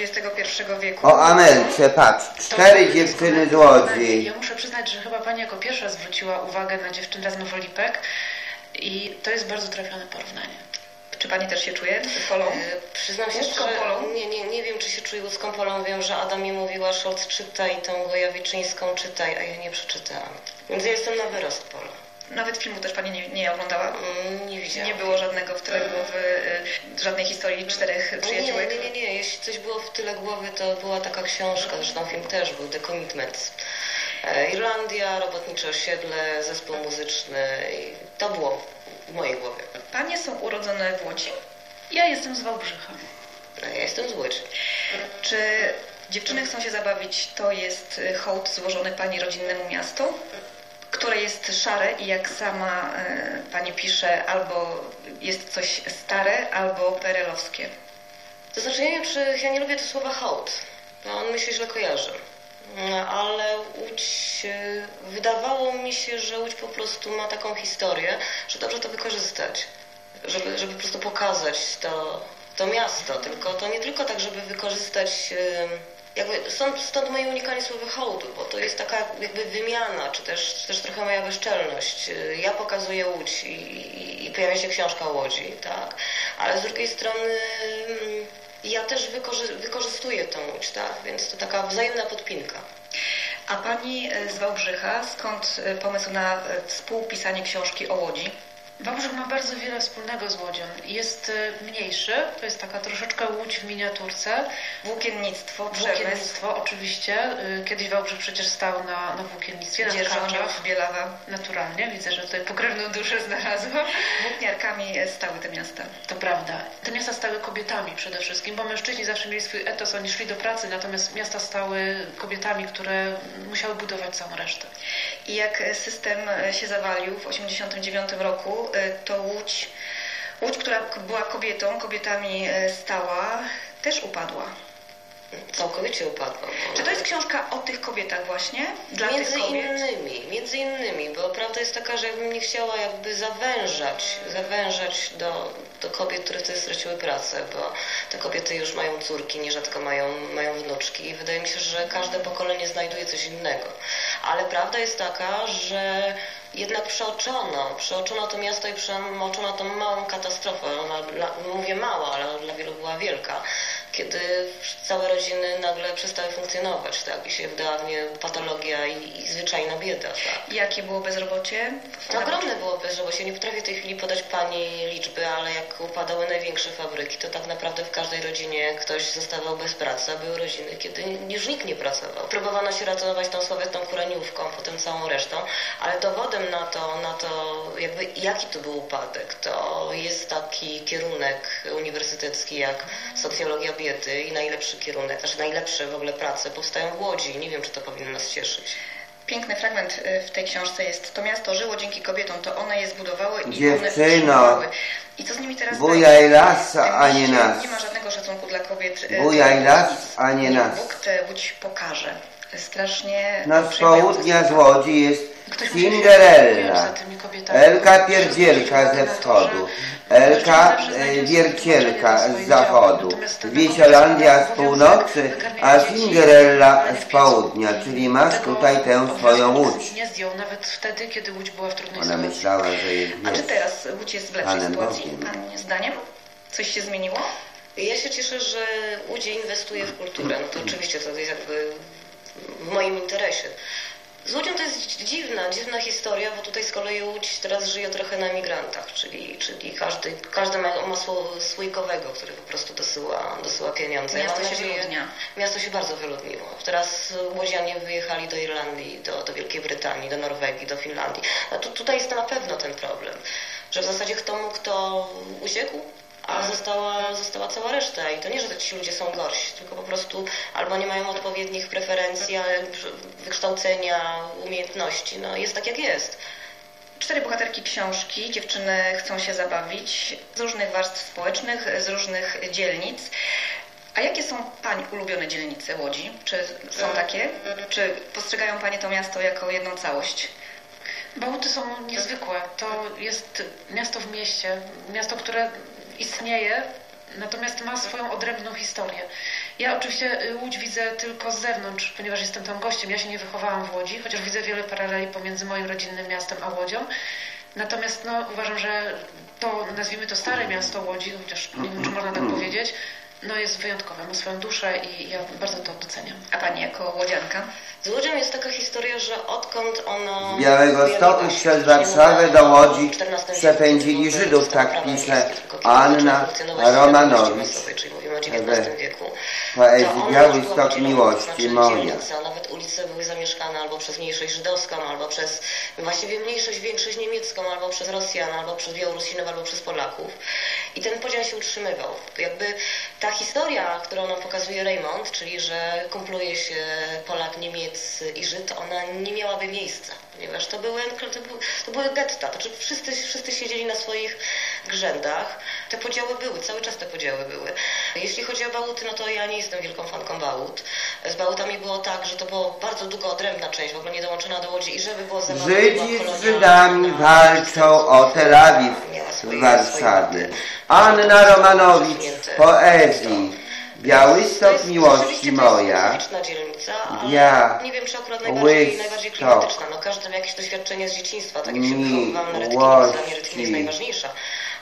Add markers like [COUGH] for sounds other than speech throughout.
XXI wieku. O Amelce, patrz, cztery dziewczyny z Łodzi. Ja muszę przyznać, że chyba Pani jako pierwsza zwróciła uwagę na dziewczynę z Nowolipek i to jest bardzo trafione porównanie. Czy pani też się czuje polą? E, Przyznam się Łódzką szczerze, polą? nie, nie, nie wiem, czy się czuję łódzką polą. Wiem, że Ada mi mówiła, Scholz czytaj tą Wojowiczyńską czytaj, a ja nie przeczytałam. Więc ja jestem na wyrost pola. Nawet filmu też pani nie, nie oglądała? Mm, Nie widziałam. Nie było żadnego w tyle głowy, y, żadnej historii czterech Nie, przyjaciółek? nie, nie, nie. Jeśli coś było w tyle głowy, to była taka książka, zresztą film też był, The Commitments. E, Irlandia, robotnicze osiedle, zespół muzyczny. To było w mojej głowie. Panie są urodzone w Łodzi? Ja jestem z Wałbrzycha. A ja jestem z Łodzi. Czy dziewczyny chcą się zabawić, to jest hołd złożony pani rodzinnemu miastu, które jest szare i jak sama y, pani pisze, albo jest coś stare, albo perelowskie. To znaczy, ja nie czy ja nie lubię to słowa hołd. No, on mi się źle kojarzy. Ale Łódź, e, wydawało mi się, że Łódź po prostu ma taką historię, że dobrze to wykorzystać. Żeby, żeby po prostu pokazać to, to miasto. Tylko to nie tylko tak, żeby wykorzystać... Jakby stąd, stąd moje unikanie słowa hołdu, bo to jest taka jakby wymiana, czy też, czy też trochę moja bezczelność. E, Ja pokazuję Łódź i, i, i pojawia się książka o Łodzi, tak? Ale z drugiej strony mm, ja też wykorzy wykorzystuję tą Łódź, tak? Więc to taka wzajemna podpinka. A pani y, z Wałbrzycha, skąd y, pomysł na y, współpisanie książki o Łodzi? Wałbrzych ma bardzo wiele wspólnego z Łodzią. Jest y, mniejszy, to jest taka troszeczkę Łódź w miniaturce. Włókiennictwo, przemysł, Włókiennictwo oczywiście. Y, Kiedyś Wałbrzych przecież stał na, na włókiennictwie, na dzierżoniów. Bielawa. Naturalnie, widzę, że tutaj pokrewną duszę znalazłam. Włókniarkami stały te miasta. To prawda. Te miasta stały kobietami przede wszystkim, bo mężczyźni zawsze mieli swój etos, oni szli do pracy, natomiast miasta stały kobietami, które musiały budować całą resztę. I jak system e, się zawalił w 1989 roku, e, to Łódź, Łódź, która była kobietą, kobietami e, stała, też upadła. Całkowicie upadłam. Czy to jest książka o tych kobietach właśnie? Dla między tych kobiet? innymi, między innymi, bo prawda jest taka, że jakbym nie chciała jakby zawężać, zawężać do, do kobiet, które wtedy straciły pracę, bo te kobiety już mają córki, nierzadko mają, mają wnuczki i wydaje mi się, że każde pokolenie znajduje coś innego. Ale prawda jest taka, że jednak przeoczono, przeoczono to miasto i przeoczono tą małą katastrofę. Ona, dla, mówię mała, ale dla wielu była wielka kiedy całe rodziny nagle przestały funkcjonować, tak? I się wdawnie patologia i, i zwyczajna bieda, tak? Jakie było bezrobocie? To ogromne było bezrobocie. Nie potrafię w tej chwili podać Pani liczby, ale jak upadały największe fabryki, to tak naprawdę w każdej rodzinie ktoś zostawał bez pracy, a były rodziny, kiedy już nikt nie pracował. Próbowano się ratować tą sławetną kureniówką, potem całą resztą, ale dowodem na to, na to jakby jaki to był upadek, to jest taki kierunek uniwersytecki jak socjologia biedy i najlepszy kierunek, znaczy najlepsze w ogóle prace powstają w Łodzi. Nie wiem, czy to powinno nas cieszyć. Piękny fragment e, w tej książce jest. To miasto żyło dzięki kobietom, to one je zbudowały i Dziewczyno. one utrzymywały. I co z nimi teraz Bujaj las, a nie nas. Nie ma żadnego szacunku dla kobiet. Bujaj to las, a nie nas. Bóg tę Łódź pokaże. Strasznie przejmujące południa z. Łodzi jest Cinderella. Elka Pierdzielka ze wschodu, Elka e, Wiercielka z zachodu, Wiesiolandia z północy, a Cinderella z południa, czyli masz tutaj tę swoją Łódź. Nie zdjął nawet wtedy, kiedy Łódź była w trudnej Ona sytuacji. myślała, że jest A czy teraz Łódź jest w lepszej Panem sytuacji, Bogiem. Pani zdaniem? Coś się zmieniło? Ja się cieszę, że Łódź inwestuje w kulturę. No to [CLEARS THROAT] oczywiście to jest jakby w moim interesie. Z Łodzią to jest dziwna, dziwna historia, bo tutaj z kolei Łódź teraz żyje trochę na migrantach, czyli, czyli każdy, każdy ma, ma sło- słoikowego, który po prostu dosyła, dosyła pieniądze. Miasto się wyludnia. Miasto się bardzo wyludniło. Teraz Łodzianie wyjechali do Irlandii, do, do Wielkiej Brytanii, do Norwegii, do Finlandii. A tu, tutaj jest na pewno ten problem, że w zasadzie kto mógł, kto uciekł, a została, została cała reszta. I to nie, że ci ludzie są gorsi, tylko po prostu albo nie mają odpowiednich preferencji, ale wykształcenia, umiejętności. No jest tak jak jest. Cztery bohaterki książki, dziewczyny chcą się zabawić z różnych warstw społecznych, z różnych dzielnic. A jakie są Pani ulubione dzielnice Łodzi? Czy są takie? Czy postrzegają Panie to miasto jako jedną całość? Bałuty są niezwykłe. To jest miasto w mieście, miasto, które istnieje, natomiast ma swoją odrębną historię. Ja oczywiście y, Łódź widzę tylko z zewnątrz, ponieważ jestem tam gościem. Ja się nie wychowałam w Łodzi, chociaż widzę wiele paraleli pomiędzy moim rodzinnym miastem a Łodzią. Natomiast no, uważam, że to, nazwijmy to stare miasto Łodzi, chociaż nie wiem, czy można tak [CLEARS THROAT] powiedzieć, no jest wyjątkowe, ma swoją duszę i ja bardzo to doceniam. A Pani jako łodzianka? Z Łodzią jest taka historia, że odkąd ona... Z Białego Stoku przez Warszawę do Łodzi przepędzili Żydów, tak pisze Anna Romanowicz czyli mówimy o XIX wieku. Poezji Biały Stok Miłości moja. Nawet ulice były zamieszkane albo przez mniejszość żydowską, albo przez właściwie mniejszość, większość niemiecką, albo przez Rosjan, albo przez Białorusinów, albo przez Polaków. I ten podział się utrzymywał. Jakby ta historia, którą nam pokazuje Raymond, czyli że kumpluje się Polak, Niemiec i Żyd, ona nie miałaby miejsca, ponieważ to były, to były, to były getta, to znaczy wszyscy, wszyscy siedzieli na swoich grzędach. Te podziały były, cały czas te podziały były. Jeśli chodzi o Bałuty, no to ja nie jestem wielką fanką Bałut. Z Bałutami było tak, że to było bardzo długo odrębna część, w ogóle nie dołączona do Łodzi i żeby było zabawne, Żydzi z Żydami walczą o Tel Awiw w Warszawie. Anna Romanowicz, poezji. Białystok miłości moja. dzielnica, ale nie wiem, czy akurat najbardziej, najbardziej klimatyczna. No każdy ma jakieś doświadczenie z dzieciństwa, tak jak się wychowywałam na Redkinie, dla mnie Redkin jest najważniejsza.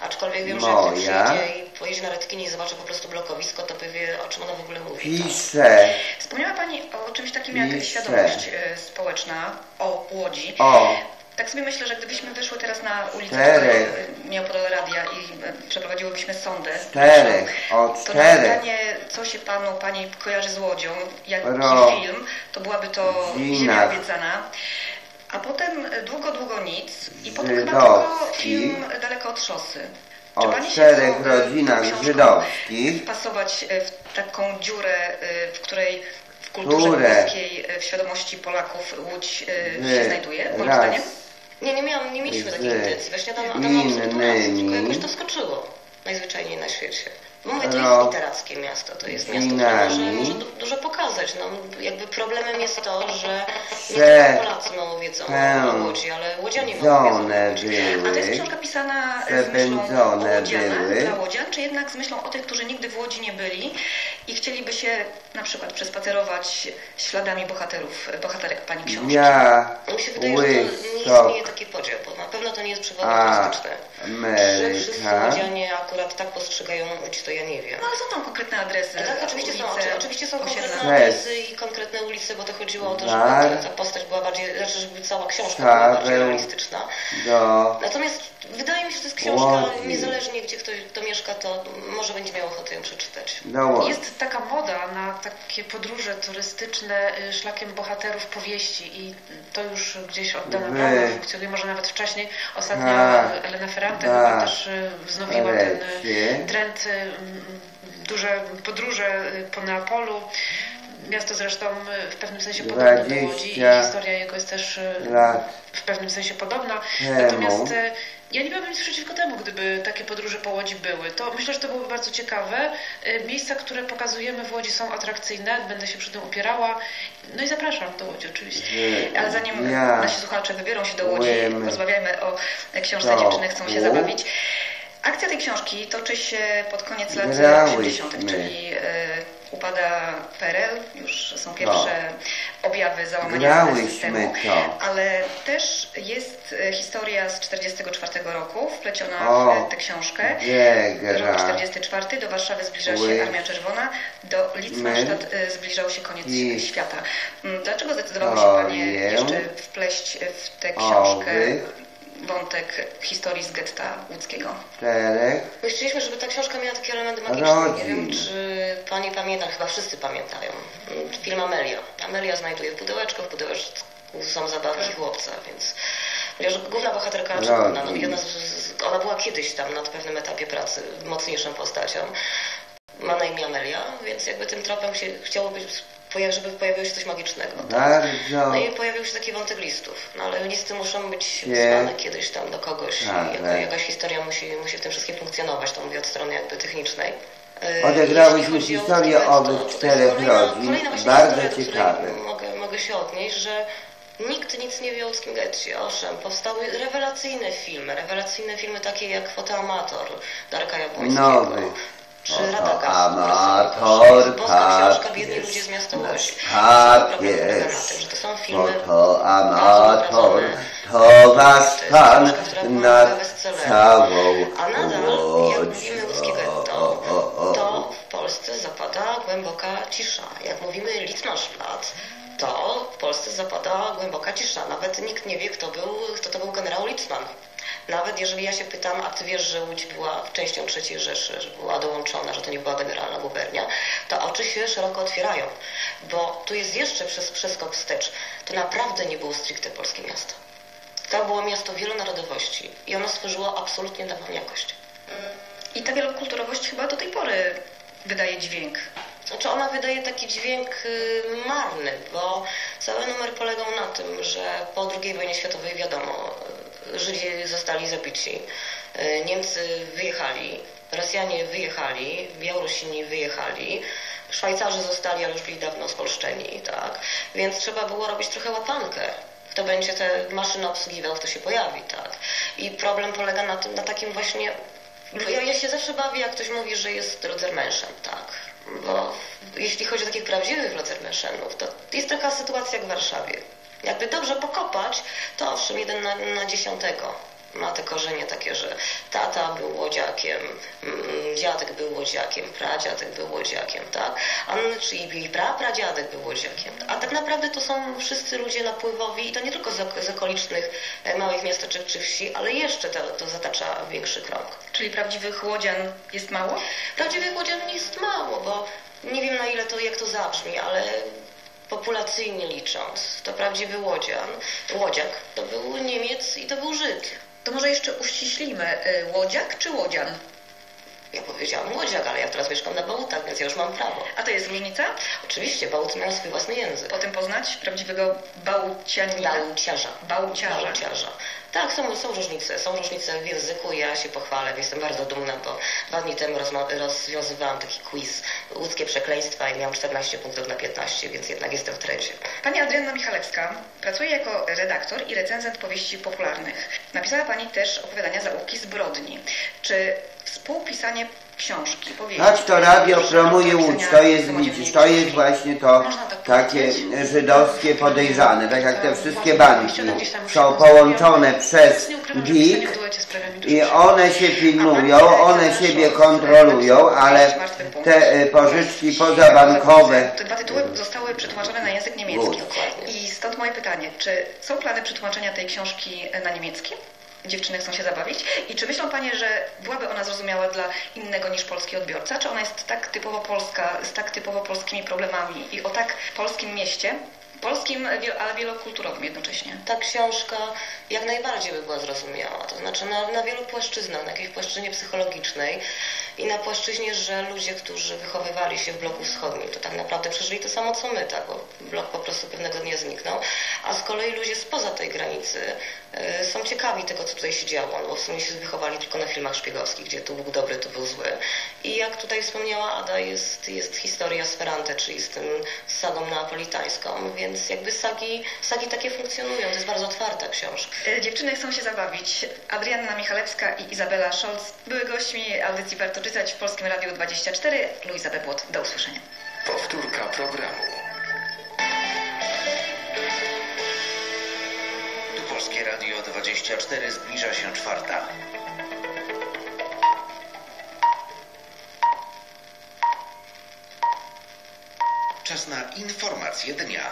Aczkolwiek wiem, że jak przyjedzie i pojedzie na Redkinie i zobaczy po prostu blokowisko, to powie, o czym ona w ogóle mówi. Pisze. Wspomniała Pani o czymś takim jak Pisze. świadomość e, społeczna, o Łodzi. O. Tak sobie myślę, że gdybyśmy wyszły teraz na ulicę Czterech. Miałpodol Radia i e, przeprowadziłybyśmy sondę, czterech, o to na pytanie, co się Panu, Pani kojarzy z Łodzią, jaki Ro. film, to byłaby to Zina. Ziemia Obiecana. A potem długo, długo nic i potem chyba tylko film Daleko od szosy. Czy o Pani czterech się rodzinach żydowskich wpasować e, w taką dziurę, e, w której w kulturze polskiej, w świadomości Polaków Łódź się znajduje, moim raz, zdaniem? Nie, nie miałam, nie mieliśmy takiej intencji. Właśnie Adam, Adam absolutnie tylko jakoś to skoczyło. Najzwyczajniej na świecie. Mówię, to jest literackie miasto, to jest miasto, które może, może dużo pokazać. No, jakby problemem jest to, że nie tylko Polacy mało wiedzą o Łodzi, ale Łodzianie mało wiedzą A to jest książka pisana z myślą o Łodzianach, dla Łodzian, czy jednak z myślą o tych, którzy nigdy w Łodzi nie byli i chcieliby się na przykład przespacerować śladami bohaterów, bohaterek Pani książki? Ja, Mi się wydaje, że to nie istnieje taki podział, bo na pewno to nie jest przewodnie plastyczne. Czy wszyscy Łodzianie akurat tak postrzegają Łódź, to ja nie wiem. No ale są tam konkretne adresy. Tak, oczywiście ulice, są, oczywiście są konkretne adresy i konkretne ulice, bo to chodziło o to, żeby ta postać była bardziej, znaczy żeby cała książka była bardziej realistyczna. Natomiast wydaje mi się, że to jest książka, niezależnie gdzie ktoś kto mieszka, to może będzie miał ochotę ją przeczytać. Jest taka moda na takie podróże turystyczne y, szlakiem bohaterów powieści. I to już gdzieś od dawna dawna funkcjonuje, może nawet wcześniej. Ostatnio Elena Ferrante chyba też y, wznowiła ten y, trend duże podróże po Neapolu. Miasto zresztą w pewnym sensie podobne do Łodzi i historia jego jest też w pewnym sensie podobna. Natomiast ja nie miałabym nic przeciwko temu, gdyby takie podróże po Łodzi były. To myślę, że to byłoby bardzo ciekawe. Y, miejsca, które pokazujemy w Łodzi są atrakcyjne, będę się przy tym upierała. No i zapraszam do Łodzi oczywiście. Ale zanim nasi słuchacze wybiorą się do Łodzi, rozmawiajmy o książce Dziewczyny chcą się zabawić. Akcja tej książki toczy się pod koniec lat 80., czyli y, upada PRL, już są pierwsze no. objawy załamania systemu, to. ale też jest e, historia z 1944 roku wpleciona o, w tę książkę. Rok 44 do Warszawy zbliża się Armia Czerwona, do Litzmannstadt e, zbliżał się koniec świata. Mm, dlaczego zdecydowały się Panie jeszcze wpleść w tę książkę? Wątek historii z getta łódzkiego. Czterech. Chcieliśmy, żeby ta książka miała taki element magiczny. Rodzin. Nie wiem, czy Pani pamięta, chyba wszyscy pamiętają. Film Amelia. Amelia znajduje w pudełeczku, w pudełeczku są zabawki chłopca, więc Ponieważ główna bohaterka, czy główna, no, jedna z, ona była kiedyś tam na pewnym etapie pracy mocniejszą postacią. Ma na imię Amelia, więc jakby tym tropem się chciało być żeby pojawiło się coś magicznego. Bardzo. No i pojawił się taki wątek listów. No ale listy muszą być wysłane kiedyś tam do kogoś i jaka, jakaś historia musi, musi w tym wszystkim funkcjonować, to mówię od strony jakby technicznej. E, Odegrałyśmy historię owych czterech rodzin, bardzo ciekawe. Mogę, mogę się odnieść, że Nikt nic nie wie o łódzkim getcie. Owszem, powstały rewelacyjne filmy, rewelacyjne filmy takie jak Fotoamator Darka Jabłońskiego. Nowy. Radagast. amatorka Boska książka Biedni ludzie z miasta Łodzi. jest. że to są filmy Oto amator, to jest pan nad całą A nadal, jak mówimy getto, to w Polsce zapada głęboka cisza. Jak mówimy Litzmannstadt, to w Polsce zapada głęboka cisza. Nawet nikt nie wie, kto, był, kto to był generał Litzmann. Nawet jeżeli ja się pytam, a ty wiesz, że Łódź była częścią III Rzeszy, że była dołączona, że to nie była generalna gubernia, to oczy się szeroko otwierają. Bo tu jest jeszcze przez przeskok wstecz. To naprawdę nie było stricte polskie miasto. To było miasto wielonarodowości i ono stworzyło absolutnie nową jakość. I ta wielokulturowość chyba do tej pory wydaje dźwięk. Znaczy ona wydaje taki dźwięk y, marny, bo cały numer polegał na tym, że po II wojnie światowej wiadomo, Żydzi zostali zabici, y, Niemcy wyjechali, Rosjanie wyjechali, Białorusini wyjechali, Szwajcarzy zostali, ale już byli dawno spolszczeni, tak? Więc trzeba było robić trochę łapankę. Kto będzie te maszyny obsługiwał, kto się pojawi, tak? I problem polega na tym, na takim właśnie ja, ja się zawsze bawię, jak ktoś mówi, że jest rodzermenszem, tak. Bo jeśli chodzi o takich prawdziwych rodzermenszynów, to jest taka sytuacja jak w Warszawie. Jakby dobrze pokopać, to owszem, jeden na, na dziesiątego ma te korzenie takie, że tata był łodziakiem, mm, dziadek był łodziakiem, pradziadek był łodziakiem, tak? A, czyli i prapradziadek był łodziakiem. A tak naprawdę to są wszyscy ludzie napływowi i to nie tylko z okolicznych e, małych miasteczek czy wsi, ale jeszcze to, to zatacza większy krąg. Czyli prawdziwych łodzian jest mało? Prawdziwych łodzian jest mało, bo nie wiem na ile to, jak to zabrzmi, ale populacyjnie licząc, to prawdziwy łodzian, łodziak to był Niemiec i to był Żyd. To może jeszcze uściślimy. y, Łodziak czy łodzian? Ja powiedziałam łodziak, ale ja teraz mieszkam na Bałutach, więc ja już mam prawo. A to jest różnica? Oczywiście, Bałuty mają swój własny język. Po tym poznać prawdziwego bałcianina? Bałciarza. Bałciarza. Bałciarza. Tak, są, są różnice. Są różnice w języku ja się pochwalę. Jestem bardzo dumna, bo dwa dni temu rozwiązywałam taki quiz łódzkie przekleństwa i miałam 14 punktów na 15, więc jednak jestem w trendzie. Pani Adrianna Michalewska pracuje jako redaktor i recenzent powieści popularnych. Napisała Pani też opowiadania Zaułki zbrodni. Czy współpisanie książki, powieści... Tak, to radio promuje Łódź, to jest, widzisz, to jest właśnie to tak takie żydowskie podejrzane, tak jak te wszystkie banki Gdzieś tam są połączone przez GIG i one się pilnują, one siebie kontrolują, ale te y, pożyczki pozabankowe Te dwa tytuły zostały przetłumaczone na język niemiecki. I stąd moje pytanie, czy są plany przetłumaczenia tej książki na niemiecki? Dziewczyny chcą się zabawić. I czy myślą Panie, że byłaby ona zrozumiała dla innego niż polski odbiorca? Czy ona jest tak typowo polska, z tak typowo polskimi problemami i o tak polskim mieście, polskim, ale wielokulturowym jednocześnie? Ta książka jak najbardziej by była zrozumiała. To znaczy na, na wielu płaszczyznach, na jakiejś płaszczyźnie psychologicznej i na płaszczyźnie, że ludzie, którzy wychowywali się w bloku wschodnim, to tak naprawdę przeżyli to samo co my, tak, bo blok po prostu pewnego dnia zniknął, a z kolei ludzie spoza tej granicy y, są ciekawi tego, co tutaj się działo, no bo w sumie się wychowali tylko na filmach szpiegowskich, gdzie tu był dobry, tu był zły. I jak tutaj wspomniała Ada, jest, jest historia z Ferrante, czyli z tym z sagą neapolitańską, więc jakby sagi, sagi takie funkcjonują, to jest bardzo otwarta książka. E, Dziewczyny chcą się zabawić. Adrianna Michalewska i Izabela Scholz były gośćmi audycji Warto Czytać w Polskim Radiu 24. Luisa Bebłot, do usłyszenia. Powtórka programu. Tu Polskie Radio 24 zbliża się czwarta. Czas na informacje dnia.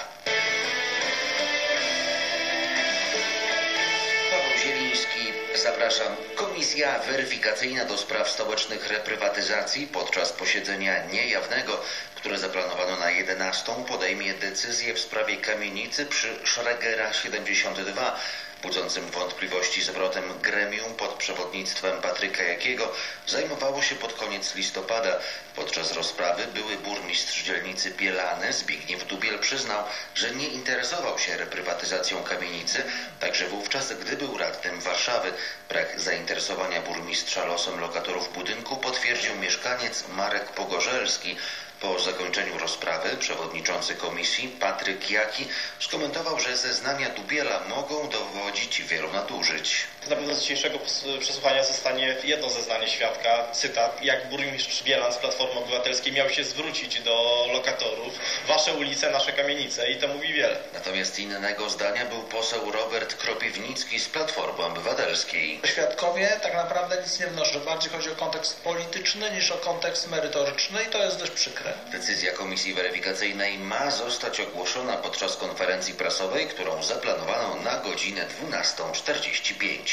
Paweł Zieliński, zapraszam. Komisja weryfikacyjna do spraw stołecznych reprywatyzacji podczas posiedzenia niejawnego, które zaplanowano na 11, podejmie decyzję w sprawie kamienicy przy Schregera 72, budzącym wątpliwości zwrotem gremium pod przewodnictwem Patryka Jakiego zajmowało się pod koniec listopada. Podczas rozprawy były burmistrz dzielnicy Bielany Zbigniew Dubiel przyznał, że nie interesował się reprywatyzacją kamienicy, także wówczas, gdy był radnym Warszawy. Brak zainteresowania burmistrza losem lokatorów budynku potwierdził mieszkaniec Marek Pogorzelski. Po zakończeniu rozprawy przewodniczący komisji Patryk Jaki skomentował, że zeznania Dubiela mogą dowodzić wielu nadużyć. Na pewno z dzisiejszego przesłuchania zostanie jedno zeznanie świadka, cytat, jak burmistrz Bielan z Platformy Obywatelskiej miał się zwrócić do lokatorów, wasze ulice, nasze kamienice i to mówi wiele. Natomiast innego zdania był poseł Robert Kropiwnicki z Platformy Obywatelskiej. Świadkowie tak naprawdę nic nie wnoszą. Bardziej chodzi o kontekst polityczny niż o kontekst merytoryczny i to jest dość przykre. Decyzja Komisji Weryfikacyjnej ma zostać ogłoszona podczas konferencji prasowej, którą zaplanowano na godzinę 12.45.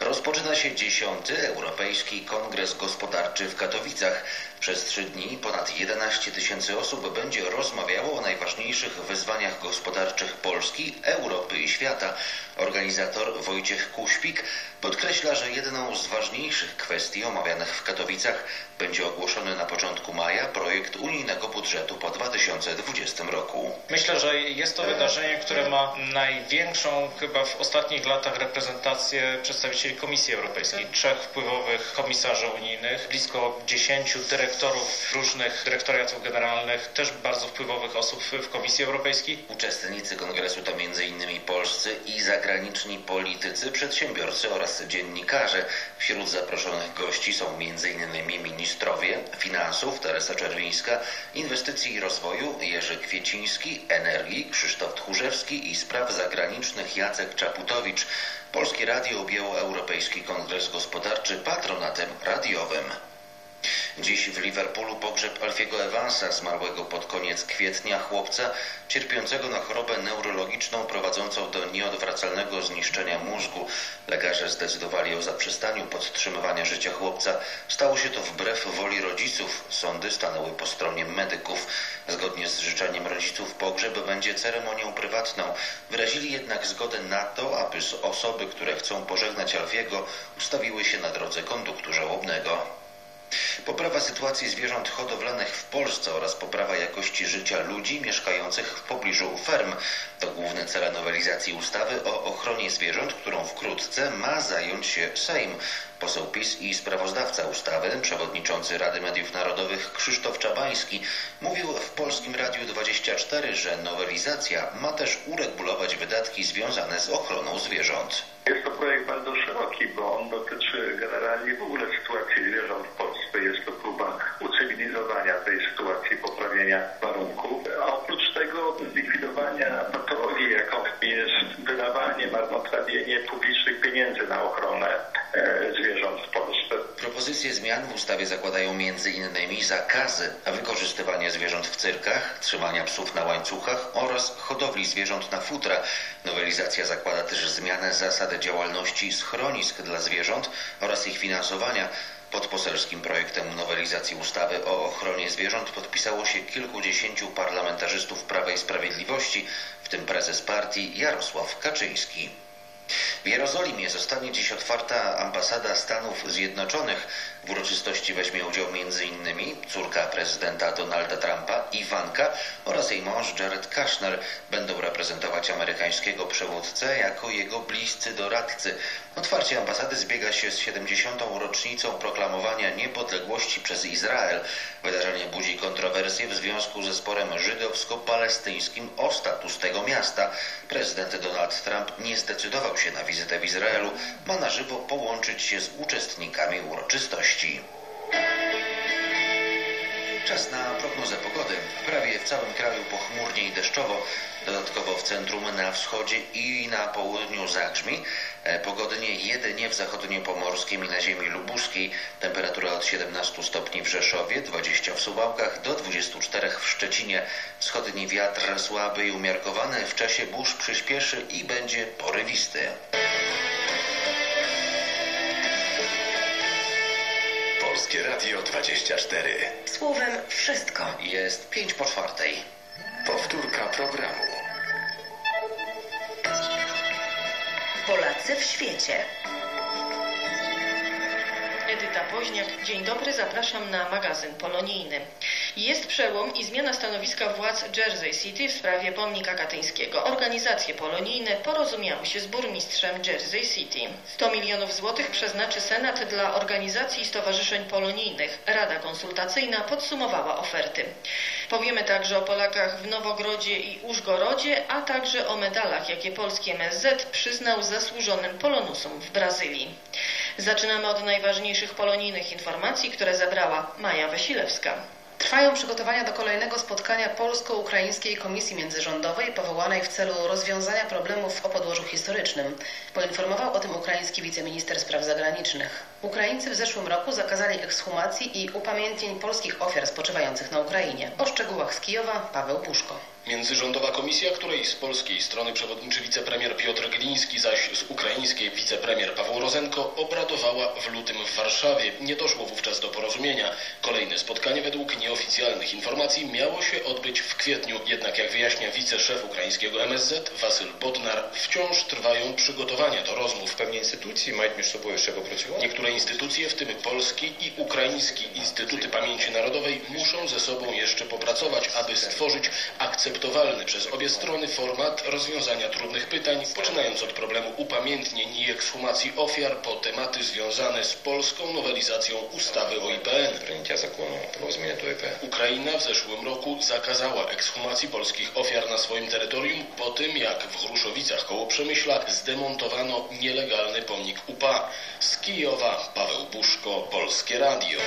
Rozpoczyna się dziesiąty Europejski Kongres Gospodarczy w Katowicach. Przez trzy dni ponad 11 tysięcy osób będzie rozmawiało o najważniejszych wyzwaniach gospodarczych Polski, Europy i świata. Organizator Wojciech Kuśpik podkreśla, że jedną z ważniejszych kwestii omawianych w Katowicach będzie ogłoszony na początku maja projekt unijnego budżetu po 2020 roku. Myślę, że jest to wydarzenie, które ma największą chyba w ostatnich latach reprezentację przedstawicieli Komisji Europejskiej. Trzech wpływowych komisarzy unijnych, blisko 10 dyrektorów różnych dyrektoriatów generalnych, też bardzo wpływowych osób w Komisji Europejskiej. Uczestnicy kongresu to m.in. polscy i zagraniczni politycy, przedsiębiorcy oraz dziennikarze. Wśród zaproszonych gości są m.in. ministrowie finansów Teresa Czerwińska, inwestycji i rozwoju Jerzy Kwieciński, energii Krzysztof Tchórzewski i spraw zagranicznych Jacek Czaputowicz. Polskie Radio objęło Europejski Kongres Gospodarczy patronatem radiowym. Dziś w Liverpoolu pogrzeb Alfiego Evansa, zmarłego pod koniec kwietnia chłopca, cierpiącego na chorobę neurologiczną prowadzącą do nieodwracalnego zniszczenia mózgu. Lekarze zdecydowali o zaprzestaniu podtrzymywania życia chłopca. Stało się to wbrew woli rodziców. Sądy stanęły po stronie medyków. Zgodnie z życzeniem rodziców pogrzeb będzie ceremonią prywatną. Wyrazili jednak zgodę na to, aby osoby, które chcą pożegnać Alfiego, ustawiły się na drodze konduktu żałobnego. Poprawa sytuacji zwierząt hodowlanych w Polsce oraz poprawa jakości życia ludzi mieszkających w pobliżu ferm to główne cele nowelizacji ustawy o ochronie zwierząt, którą wkrótce ma zająć się Sejm. Poseł PiS i sprawozdawca ustawy, przewodniczący Rady Mediów Narodowych Krzysztof Czabański mówił w Polskim Radiu 24, że nowelizacja ma też uregulować wydatki związane z ochroną zwierząt. Jest to projekt bardzo szeroki, bo on dotyczy generalnie w ogóle sytuacji zwierząt w Polsce. Jest to próba ucywilizowania tej sytuacji, poprawienia warunków, a oprócz tego zlikwidowania patologii, jaką jest wydawanie, marnotrawienie publicznych pieniędzy na ochronę zwierząt w Polsce. Propozycje zmian w ustawie zakładają m.in. zakazy wykorzystywania zwierząt w cyrkach, trzymania psów na łańcuchach oraz hodowli zwierząt na futra. Nowelizacja zakłada też zmianę zasad działalności schronisk dla zwierząt oraz ich finansowania. Pod poselskim projektem nowelizacji ustawy o ochronie zwierząt podpisało się kilkudziesięciu parlamentarzystów Prawa i Sprawiedliwości, w tym prezes partii Jarosław Kaczyński. W Jerozolimie zostanie dziś otwarta ambasada Stanów Zjednoczonych. W uroczystości weźmie udział m.in. córka prezydenta Donalda Trumpa, Iwanka oraz jej mąż Jared Kushner. Będą reprezentować amerykańskiego przywódcę jako jego bliscy doradcy. Otwarcie ambasady zbiega się z 70. rocznicą proklamowania niepodległości przez Izrael. Wydarzenie budzi kontrowersje w związku ze sporem żydowsko-palestyńskim o status tego miasta. Prezydent Donald Trump nie zdecydował się na wizytę w Izraelu. Ma na żywo połączyć się z uczestnikami uroczystości. Czas na prognozę pogody. Prawie w całym kraju pochmurnie i deszczowo. Dodatkowo w centrum, na wschodzie i na południu zagrzmi. E, pogodnie jedynie w zachodniopomorskim i na ziemi lubuskiej. Temperatura od 17 stopni w Rzeszowie, 20 w Suwałkach do 24 w Szczecinie. Wschodni wiatr słaby i umiarkowany w czasie burz przyspieszy i będzie porywisty. Polskie Radio 24. Słowem wszystko. Jest 5 po czwartej. Powtórka programu. Polacy w świecie. Edyta Woźniak. Dzień dobry, zapraszam na magazyn polonijny. Jest przełom i zmiana stanowiska władz Jersey City w sprawie pomnika katyńskiego. Organizacje polonijne porozumiały się z burmistrzem Jersey City. 100 milionów złotych przeznaczy Senat dla organizacji i stowarzyszeń polonijnych. Rada konsultacyjna podsumowała oferty. Powiemy także o Polakach w Nowogrodzie i Użgorodzie, a także o medalach, jakie polski MSZ przyznał zasłużonym polonusom w Brazylii. Zaczynamy od najważniejszych polonijnych informacji, które zabrała Maja Wasilewska. Trwają przygotowania do kolejnego spotkania Polsko-Ukraińskiej Komisji Międzyrządowej powołanej w celu rozwiązania problemów o podłożu historycznym. Poinformował o tym ukraiński wiceminister spraw zagranicznych. Ukraińcy w zeszłym roku zakazali ekshumacji i upamiętnień polskich ofiar spoczywających na Ukrainie. O szczegółach z Kijowa Paweł Puszko. Międzyrządowa komisja, której z polskiej strony przewodniczy wicepremier Piotr Gliński, zaś z ukraińskiej wicepremier Paweł Rozenko, obradowała w lutym w Warszawie. Nie doszło wówczas do porozumienia. Kolejne spotkanie według nieoficjalnych informacji miało się odbyć w kwietniu, jednak jak wyjaśnia wiceszef ukraińskiego MSZ Wasyl Bodnar, wciąż trwają przygotowania do rozmów. Pewnie instytucji mają między sobą jeszcze popracować. Niektóre instytucje, w tym polski i ukraiński Instytuty Pamięci Narodowej, muszą ze sobą jeszcze popracować, aby stworzyć akceptację akceptowalny przez obie strony format rozwiązania trudnych pytań, poczynając od problemu upamiętnień i ekshumacji ofiar po tematy związane z polską nowelizacją ustawy o IPN. Ukraina w zeszłym roku zakazała ekshumacji polskich ofiar na swoim terytorium po tym, jak w Chruszowicach koło Przemyśla zdemontowano nielegalny pomnik UPA. Z Kijowa Paweł Buszko, Polskie Radio.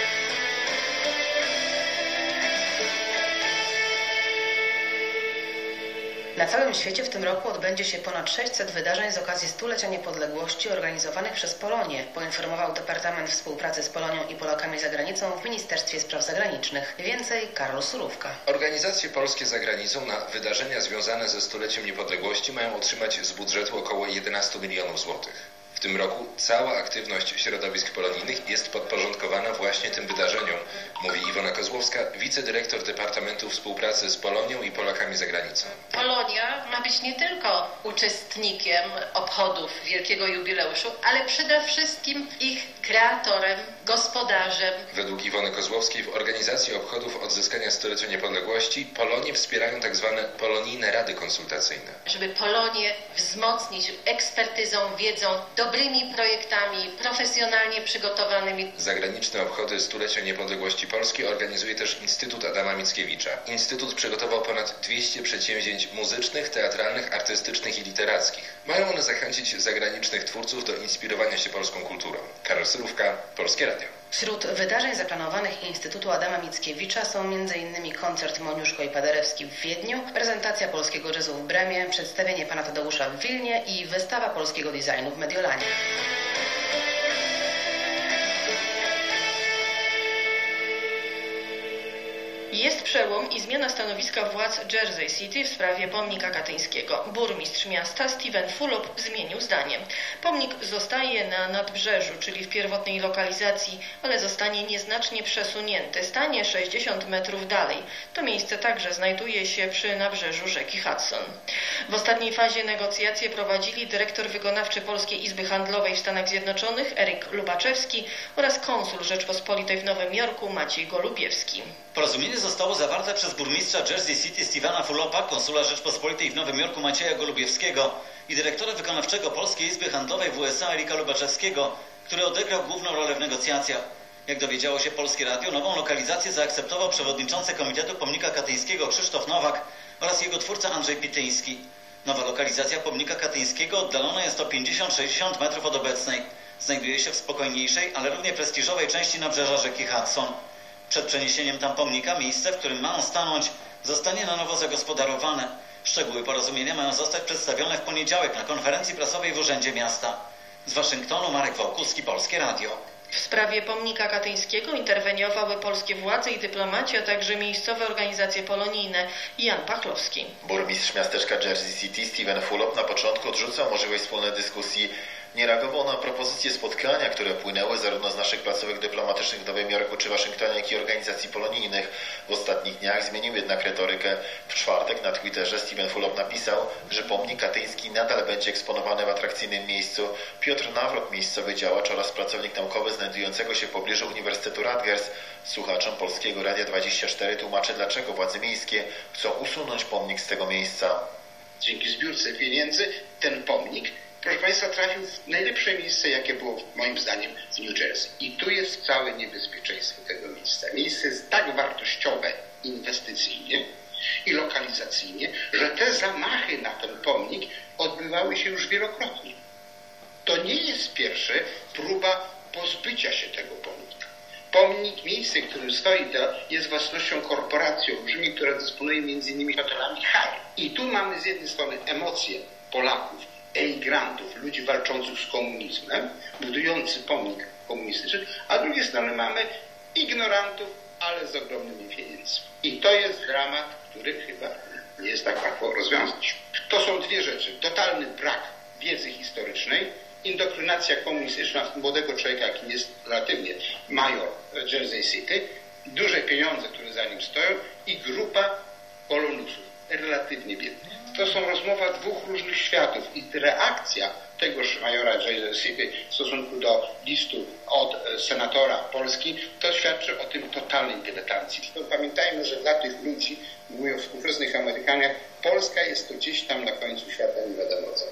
Na całym świecie w tym roku odbędzie się ponad 600 wydarzeń z okazji stulecia niepodległości organizowanych przez Polonię, poinformował Departament Współpracy z Polonią i Polakami za granicą w Ministerstwie Spraw Zagranicznych. Więcej Karol Surówka. Organizacje polskie za granicą na wydarzenia związane ze stuleciem niepodległości mają otrzymać z budżetu około 11 milionów złotych. W tym roku cała aktywność środowisk polonijnych jest podporządkowana właśnie tym wydarzeniom, mówi Iwona Kozłowska, wicedyrektor Departamentu Współpracy z Polonią i Polakami za granicą. Polonia ma być nie tylko uczestnikiem obchodów wielkiego jubileuszu, ale przede wszystkim ich kreatorem, gospodarzem. Według Iwony Kozłowskiej w organizacji obchodów odzyskania stulecia niepodległości Polonie wspierają tzw. Tak polonijne rady konsultacyjne. Żeby Polonię wzmocnić ekspertyzą, wiedzą, dobrymi projektami, profesjonalnie przygotowanymi. Zagraniczne obchody stulecia niepodległości Polski organizuje też Instytut Adama Mickiewicza. Instytut przygotował ponad 200 przedsięwzięć muzycznych, teatralnych, artystycznych i literackich. Mają one zachęcić zagranicznych twórców do inspirowania się polską kulturą. Karol Syrówka, Polskie Radio. Wśród wydarzeń zaplanowanych Instytutu Adama Mickiewicza są m.in. koncert Moniuszko i Paderewski w Wiedniu, prezentacja polskiego jazzu w Bremie, przedstawienie pana Tadeusza w Wilnie i wystawa polskiego designu w Mediolanie. Jest przełom i zmiana stanowiska władz Jersey City w sprawie pomnika katyńskiego. Burmistrz miasta Steven Fulop zmienił zdanie. Pomnik zostaje na nadbrzeżu, czyli w pierwotnej lokalizacji, ale zostanie nieznacznie przesunięty. Stanie 60 metrów dalej. To miejsce także znajduje się przy nabrzeżu rzeki Hudson. W ostatniej fazie negocjacje prowadzili dyrektor wykonawczy Polskiej Izby Handlowej w Stanach Zjednoczonych Eryk Lubaczewski oraz konsul Rzeczpospolitej w Nowym Jorku Maciej Golubiewski. Porozumienie zostało zawarte przez burmistrza Jersey City Stevena Fulopa, konsula Rzeczpospolitej w Nowym Jorku Macieja Golubiewskiego i dyrektora wykonawczego Polskiej Izby Handlowej w USA Erika Lubaczewskiego, który odegrał główną rolę w negocjacjach. Jak dowiedziało się Polskie Radio, nową lokalizację zaakceptował przewodniczący Komitetu Pomnika Katyńskiego Krzysztof Nowak oraz jego twórca Andrzej Pityński. Nowa lokalizacja pomnika katyńskiego oddalona jest o 50-60 metrów od obecnej. Znajduje się w spokojniejszej, ale równie prestiżowej części nabrzeża rzeki Hudson. Przed przeniesieniem tam pomnika miejsce, w którym ma on stanąć, zostanie na nowo zagospodarowane. Szczegóły porozumienia mają zostać przedstawione w poniedziałek na konferencji prasowej w Urzędzie Miasta. Z Waszyngtonu Marek Wołkuski, Polskie Radio. W sprawie pomnika katyńskiego interweniowały polskie władze i dyplomaci, a także miejscowe organizacje polonijne. Jan Pachlowski. Burmistrz miasteczka Jersey City Steven Fulop na początku odrzucał możliwość wspólnej dyskusji nie reagował na propozycje spotkania, które płynęły zarówno z naszych placówek dyplomatycznych w Nowym Jorku czy Waszyngtonie, jak i organizacji polonijnych. W ostatnich dniach zmienił jednak retorykę. W czwartek na Twitterze Steven Fulop napisał, że pomnik katyński nadal będzie eksponowany w atrakcyjnym miejscu. Piotr Nawrot, miejscowy działacz oraz pracownik naukowy znajdującego się w pobliżu Uniwersytetu Rutgers, słuchaczom Polskiego Radia 24 tłumaczy, dlaczego władze miejskie chcą usunąć pomnik z tego miejsca. Dzięki zbiórce pieniędzy ten pomnik proszę Państwa, trafił w najlepsze miejsce, jakie było moim zdaniem w New Jersey. I tu jest całe niebezpieczeństwo tego miejsca. Miejsce jest tak wartościowe inwestycyjnie i lokalizacyjnie, że te zamachy na ten pomnik odbywały się już wielokrotnie. To nie jest pierwsza próba pozbycia się tego pomnika. Pomnik, miejsce, w którym stoi, to jest własnością korporacji olbrzymiej, która dysponuje m.in. hotelami Hyatt. I tu mamy z jednej strony emocje Polaków, emigrantów, ludzi walczących z komunizmem, budujący pomnik komunistyczny, a z drugiej strony mamy ignorantów, ale z ogromnymi pieniędzmi. I to jest dramat, który chyba nie jest tak łatwo rozwiązać. To są dwie rzeczy. Totalny brak wiedzy historycznej, indoktrynacja komunistyczna młodego człowieka, jakim jest relatywnie major Jersey City, duże pieniądze, które za nim stoją i grupa polonusów, relatywnie biednych. To są rozmowa dwóch różnych światów i reakcja tegoż majora Jersey City w stosunku do listu od senatora Polski, to świadczy o tym totalnej dyletancji. Pamiętajmy, że dla tych ludzi, mówię o współczesnych Amerykanach, Polska jest to gdzieś tam na końcu świata, nie wiadomo co.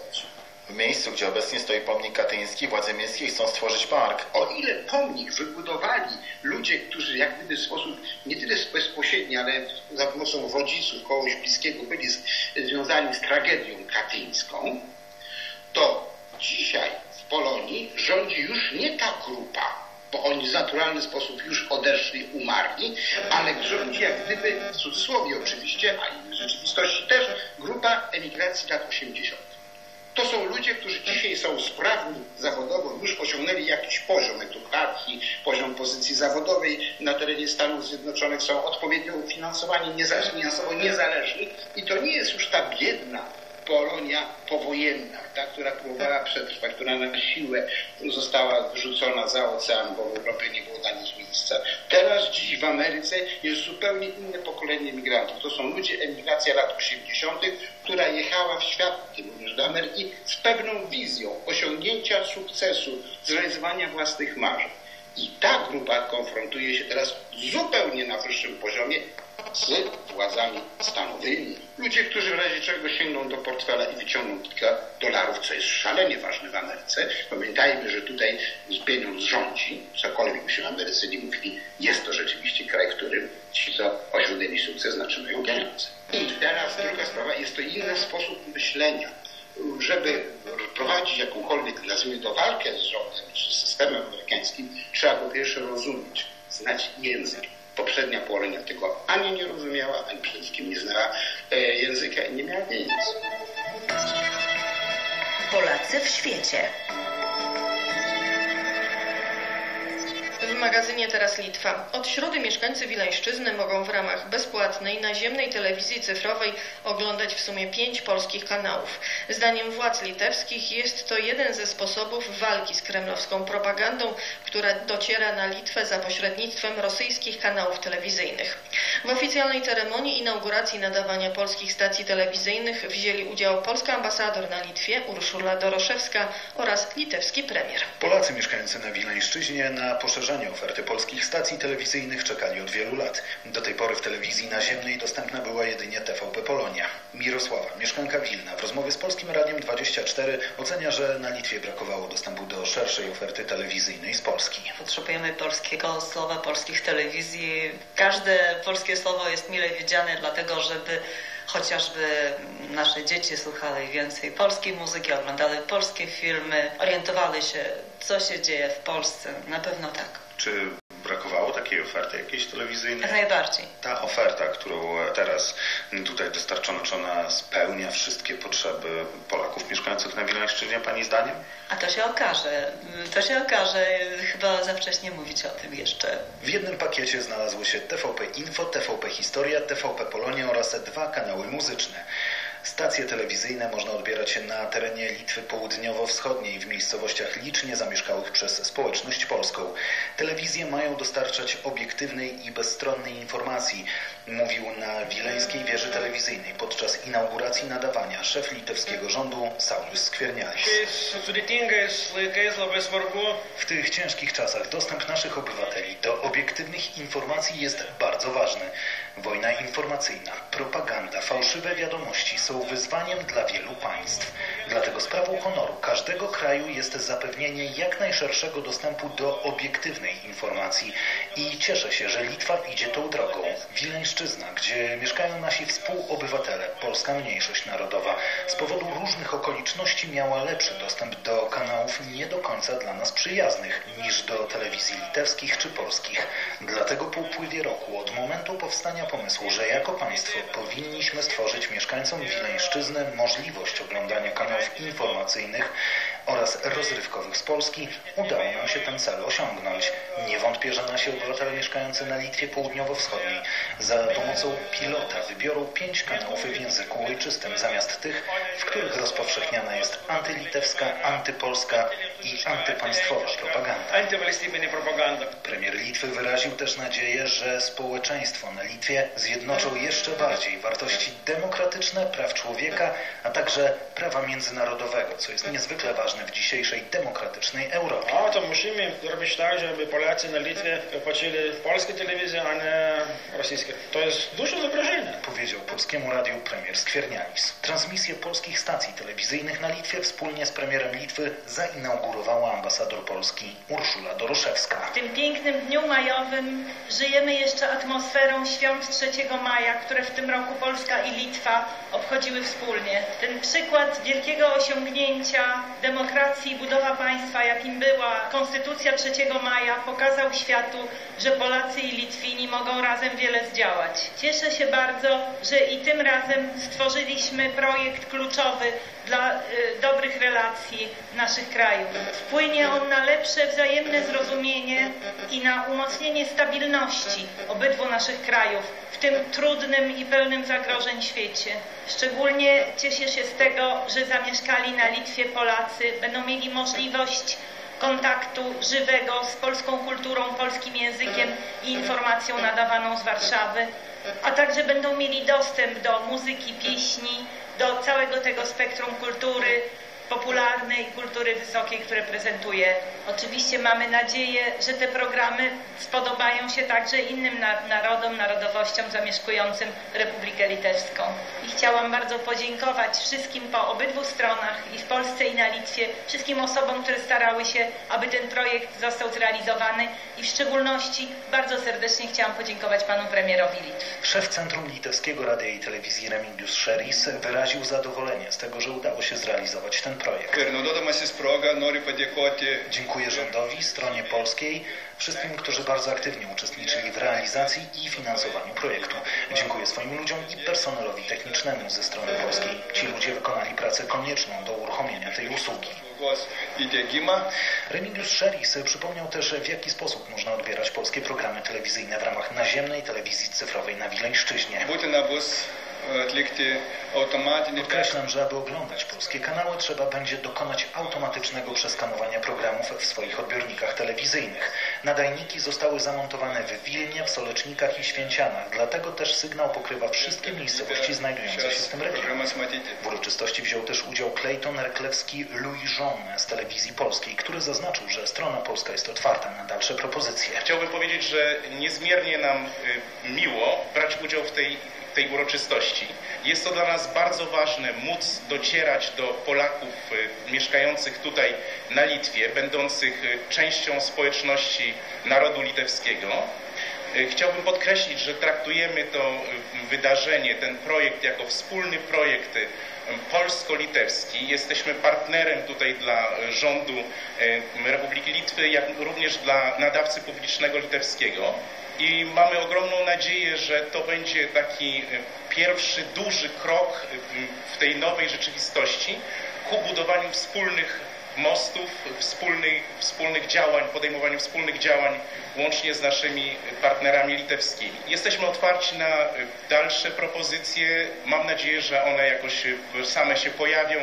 W miejscu, gdzie obecnie stoi pomnik katyński, władze miejskie chcą stworzyć park. O ile pomnik wybudowali ludzie, którzy jak gdyby w sposób nie tyle bezpośredni, ale za pomocą rodziców, kogoś bliskiego byli związani z tragedią katyńską, to dzisiaj w Polonii rządzi już nie ta grupa, bo oni w naturalny sposób już odeszli, umarli, ale rządzi jak gdyby, w cudzysłowie oczywiście, a w rzeczywistości też, grupa emigracji lat 80. To są ludzie, którzy dzisiaj są sprawni zawodowo, już osiągnęli jakiś poziom edukacji, poziom pozycji zawodowej na terenie Stanów Zjednoczonych, są odpowiednio ufinansowani, finansowo niezależni i to nie jest już ta biedna Polonia powojenna, ta, która próbowała przetrwać, która na siłę została wyrzucona za ocean, bo w Europie nie było dla nich miejsca. Teraz, dziś w Ameryce jest zupełnie inne pokolenie emigrantów. To są ludzie, emigracja lat 80., która jechała w świat, tym również do Ameryki, z pewną wizją osiągnięcia sukcesu, zrealizowania własnych marzeń. I ta grupa konfrontuje się teraz zupełnie na wyższym poziomie z władzami stanowymi. Ludzie, którzy w razie czego sięgną do portfela i wyciągną kilka dolarów, co jest szalenie ważne w Ameryce. Pamiętajmy, że tutaj pieniądz rządzi, cokolwiek się w Ameryce nie mówili, jest to rzeczywiście kraj, w którym ci, co osiągnęli sukces, zaczynają pieniądze. I teraz druga sprawa, jest to inny sposób myślenia żeby prowadzić jakąkolwiek, nazwijmy to, walkę z rządem czy systemem amerykańskim, trzeba po pierwsze rozumieć, znać język. Poprzednia pokolenia tego ani nie rozumiała, ani przede wszystkim nie znała e, języka i nie miała pieniędzy. Polacy w świecie. W magazynie Teraz Litwa. Od środy mieszkańcy Wileńszczyzny mogą w ramach bezpłatnej naziemnej telewizji cyfrowej oglądać w sumie pięć polskich kanałów. Zdaniem władz litewskich jest to jeden ze sposobów walki z kremlowską propagandą, która dociera na Litwę za pośrednictwem rosyjskich kanałów telewizyjnych. W oficjalnej ceremonii inauguracji nadawania polskich stacji telewizyjnych wzięli udział polska ambasador na Litwie Urszula Doroszewska oraz litewski premier. Polacy mieszkający na Wileńszczyźnie na poszerzenie oferty polskich stacji telewizyjnych czekali od wielu lat. Do tej pory w telewizji naziemnej dostępna była jedynie TVP Polonia. Mirosława, mieszkanka Wilna, w rozmowie z Polskim Radiem 24 ocenia, że na Litwie brakowało dostępu do szerszej oferty telewizyjnej z Polski. Potrzebujemy polskiego słowa, polskich telewizji. Każde polskie słowo jest mile widziane, dlatego żeby chociażby nasze dzieci słuchały więcej polskiej muzyki, oglądały polskie filmy, orientowały się, co się dzieje w Polsce. Na pewno tak. Czy takiej oferty jakiejś telewizyjnej? Jak najbardziej. Ta oferta, którą teraz tutaj dostarczono, czy ona spełnia wszystkie potrzeby Polaków mieszkających na Wileńszczyźnie, Pani zdaniem? A to się okaże. To się okaże. Chyba za wcześnie mówić o tym jeszcze. W jednym pakiecie znalazły się TVP Info, TVP Historia, TVP Polonia oraz dwa kanały muzyczne. Stacje telewizyjne można odbierać na terenie Litwy Południowo-Wschodniej w miejscowościach licznie zamieszkałych przez społeczność polską. Telewizje mają dostarczać obiektywnej i bezstronnej informacji, mówił na Wileńskiej Wieży Telewizyjnej podczas inauguracji nadawania szef litewskiego rządu Saulius Skwernialis. W tych ciężkich czasach dostęp naszych obywateli do obiektywnych informacji jest bardzo ważny. Wojna informacyjna, propaganda, fałszywe wiadomości są wyzwaniem dla wielu państw. Dlatego sprawą honoru każdego kraju jest zapewnienie jak najszerszego dostępu do obiektywnej informacji i cieszę się, że Litwa idzie tą drogą. Gdzie mieszkają nasi współobywatele, polska mniejszość narodowa, z powodu różnych okoliczności miała lepszy dostęp do kanałów nie do końca dla nas przyjaznych niż do telewizji litewskich czy polskich. Dlatego po upływie roku od momentu powstania pomysłu, że jako państwo powinniśmy stworzyć mieszkańcom Wileńszczyzny możliwość oglądania kanałów informacyjnych oraz rozrywkowych z Polski, udało nam się ten cel osiągnąć. Nie wątpię, że nasi obywatele mieszkający na Litwie Południowo-Wschodniej za pomocą pilota wybiorą pięć kanałów w języku ojczystym zamiast tych, w których rozpowszechniana jest antylitewska, antypolska i antypaństwowa propaganda. Premier Litwy wyraził też nadzieję, że społeczeństwo na Litwie zjednoczą jeszcze bardziej wartości demokratyczne, praw człowieka, a także prawa międzynarodowego, co jest niezwykle ważne w dzisiejszej demokratycznej Europie. A to musimy robić tak, żeby Polacy na Litwie płacili polskie telewizje, a nie rosyjskie. To jest duże zagrożenie. Powiedział Polskiemu Radiu premier Skwernialis. Transmisję polskich stacji telewizyjnych na Litwie wspólnie z premierem Litwy zainaugurowała ambasador Polski Urszula Doroszewska. W tym pięknym dniu majowym żyjemy jeszcze atmosferą świąt 3 maja, które w tym roku Polska i Litwa obchodziły wspólnie. Ten przykład wielkiego osiągnięcia demokracji i budowa państwa, jakim była Konstytucja 3 maja, pokazał światu, że Polacy i Litwini mogą razem wiele zdziałać. Cieszę się bardzo, że i tym razem stworzyliśmy projekt kluczowy dla y, dobrych relacji naszych krajów. Wpłynie on na lepsze wzajemne zrozumienie i na umocnienie stabilności obydwu naszych krajów tym trudnym i pełnym zagrożeń świecie. Szczególnie cieszę się z tego, że zamieszkali na Litwie Polacy będą mieli możliwość kontaktu żywego z polską kulturą, polskim językiem i informacją nadawaną z Warszawy, a także będą mieli dostęp do muzyki, pieśni, do całego tego spektrum kultury popularnej kultury wysokiej, które prezentuje. Oczywiście mamy nadzieję, że te programy spodobają się także innym narodom, narodowościom zamieszkującym Republikę Litewską. I chciałam bardzo podziękować wszystkim po obydwu stronach, i w Polsce, i na Litwie, wszystkim osobom, które starały się, aby ten projekt został zrealizowany i w szczególności bardzo serdecznie chciałam podziękować panu premierowi Litwy. Szef Centrum Litewskiego Radia i Telewizji Remigiusz Szeris wyraził zadowolenie z tego, że udało się zrealizować ten projekt. Dziękuję rządowi, stronie polskiej, wszystkim, którzy bardzo aktywnie uczestniczyli w realizacji i finansowaniu projektu. Dziękuję swoim ludziom i personelowi technicznemu ze strony polskiej. Ci ludzie wykonali pracę konieczną do uruchomienia tej usługi. Remigiusz Szeris przypomniał też, w jaki sposób można odbierać polskie programy telewizyjne w ramach naziemnej telewizji cyfrowej na Wileńszczyźnie. Podkreślam, że aby oglądać polskie kanały trzeba będzie dokonać automatycznego przeskanowania programów w swoich odbiornikach telewizyjnych. Nadajniki zostały zamontowane w Wilnie, w Solecznikach i Święcianach, dlatego też sygnał pokrywa wszystkie miejscowości znajdujące się w tym regionie. W uroczystości wziął też udział Clayton Erklewski Louis Jean z telewizji polskiej, który zaznaczył, że strona polska jest otwarta na dalsze propozycje. Chciałbym powiedzieć, że niezmiernie nam miło brać udział w tej tej uroczystości. Jest to dla nas bardzo ważne móc docierać do Polaków mieszkających tutaj na Litwie, będących częścią społeczności narodu litewskiego. Chciałbym podkreślić, że traktujemy to wydarzenie, ten projekt jako wspólny projekt polsko-litewski. Jesteśmy partnerem tutaj dla rządu Republiki Litwy, jak również dla nadawcy publicznego litewskiego i mamy ogromną nadzieję, że to będzie taki pierwszy duży krok w tej nowej rzeczywistości ku budowaniu wspólnych mostów, wspólnych, wspólnych działań, podejmowaniu wspólnych działań łącznie z naszymi partnerami litewskimi. Jesteśmy otwarci na dalsze propozycje. Mam nadzieję, że one jakoś same się pojawią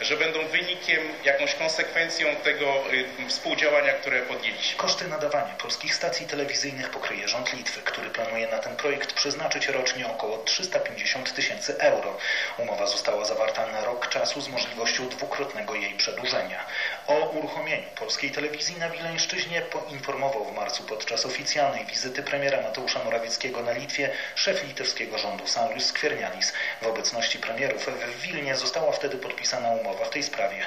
że będą wynikiem, jakąś konsekwencją tego y, współdziałania, które podjęliśmy. Koszty nadawania polskich stacji telewizyjnych pokryje rząd Litwy, który planuje na ten projekt przeznaczyć rocznie około 350 tysięcy euro. Umowa została zawarta na rok czasu z możliwością dwukrotnego jej przedłużenia. O uruchomieniu polskiej telewizji na Wileńszczyźnie poinformował w marcu podczas oficjalnej wizyty premiera Mateusza Morawieckiego na Litwie szef litewskiego rządu Saulius Skwernianis. W obecności premierów w Wilnie została wtedy podpisana umowa umowa w tej sprawie.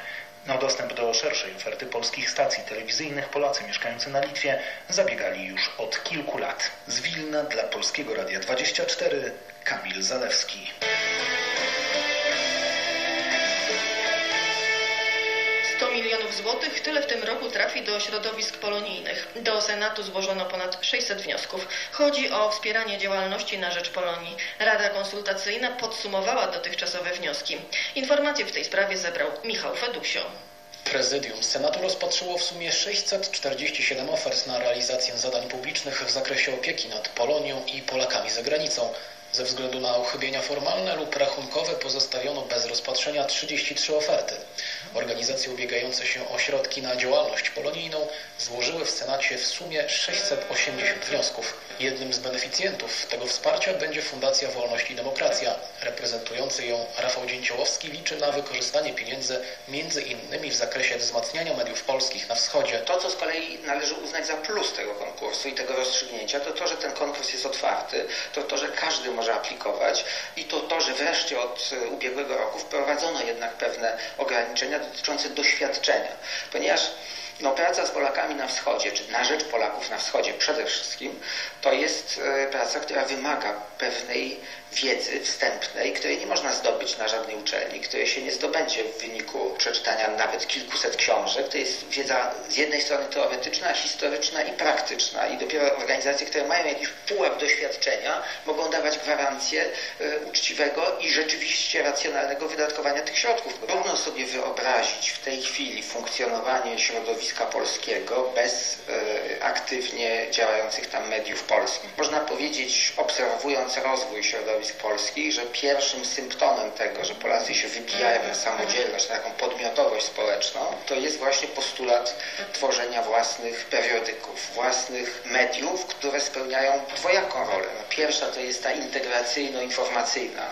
O dostęp do szerszej oferty polskich stacji telewizyjnych Polacy mieszkający na Litwie zabiegali już od kilku lat. Z Wilna dla Polskiego Radia 24 Kamil Zalewski. Milionów złotych, tyle w tym roku trafi do środowisk polonijnych. Do Senatu złożono ponad 600 wniosków. Chodzi o wspieranie działalności na rzecz Polonii. Rada konsultacyjna podsumowała dotychczasowe wnioski. Informacje w tej sprawie zebrał Michał Fedusio. Prezydium Senatu rozpatrzyło w sumie 647 ofert na realizację zadań publicznych w zakresie opieki nad Polonią i Polakami za granicą. Ze względu na uchybienia formalne lub rachunkowe pozostawiono bez rozpatrzenia 33 oferty. Organizacje ubiegające się o środki na działalność polonijną złożyły w Senacie w sumie 680 wniosków. Jednym z beneficjentów tego wsparcia będzie Fundacja Wolność i Demokracja. Reprezentujący ją Rafał Dzięciołowski liczy na wykorzystanie pieniędzy między innymi w zakresie wzmacniania mediów polskich na wschodzie. To, co z kolei należy uznać za plus tego konkursu i tego rozstrzygnięcia, to to, że ten konkurs jest otwarty, to to, że każdy może aplikować i to to, że wreszcie od ubiegłego roku wprowadzono jednak pewne ograniczenia dotyczące doświadczenia, ponieważ no, praca z Polakami na wschodzie, czy na rzecz Polaków na wschodzie przede wszystkim, to jest e, praca, która wymaga pewnej wiedzy wstępnej, której nie można zdobyć na żadnej uczelni, której się nie zdobędzie w wyniku przeczytania nawet kilkuset książek. To jest wiedza z jednej strony teoretyczna, historyczna i praktyczna i dopiero organizacje, które mają jakiś pułap doświadczenia mogą dawać gwarancję y, uczciwego i rzeczywiście racjonalnego wydatkowania tych środków. Trudno sobie wyobrazić w tej chwili funkcjonowanie środowiska polskiego bez y, aktywnie działających tam mediów polskich. Można powiedzieć, obserwując rozwój środowiska polskich, że pierwszym symptomem tego, że Polacy się wybijają na samodzielność, na taką podmiotowość społeczną, to jest właśnie postulat tworzenia własnych periodyków, własnych mediów, które spełniają dwojaką rolę. No, pierwsza to jest ta integracyjno-informacyjna,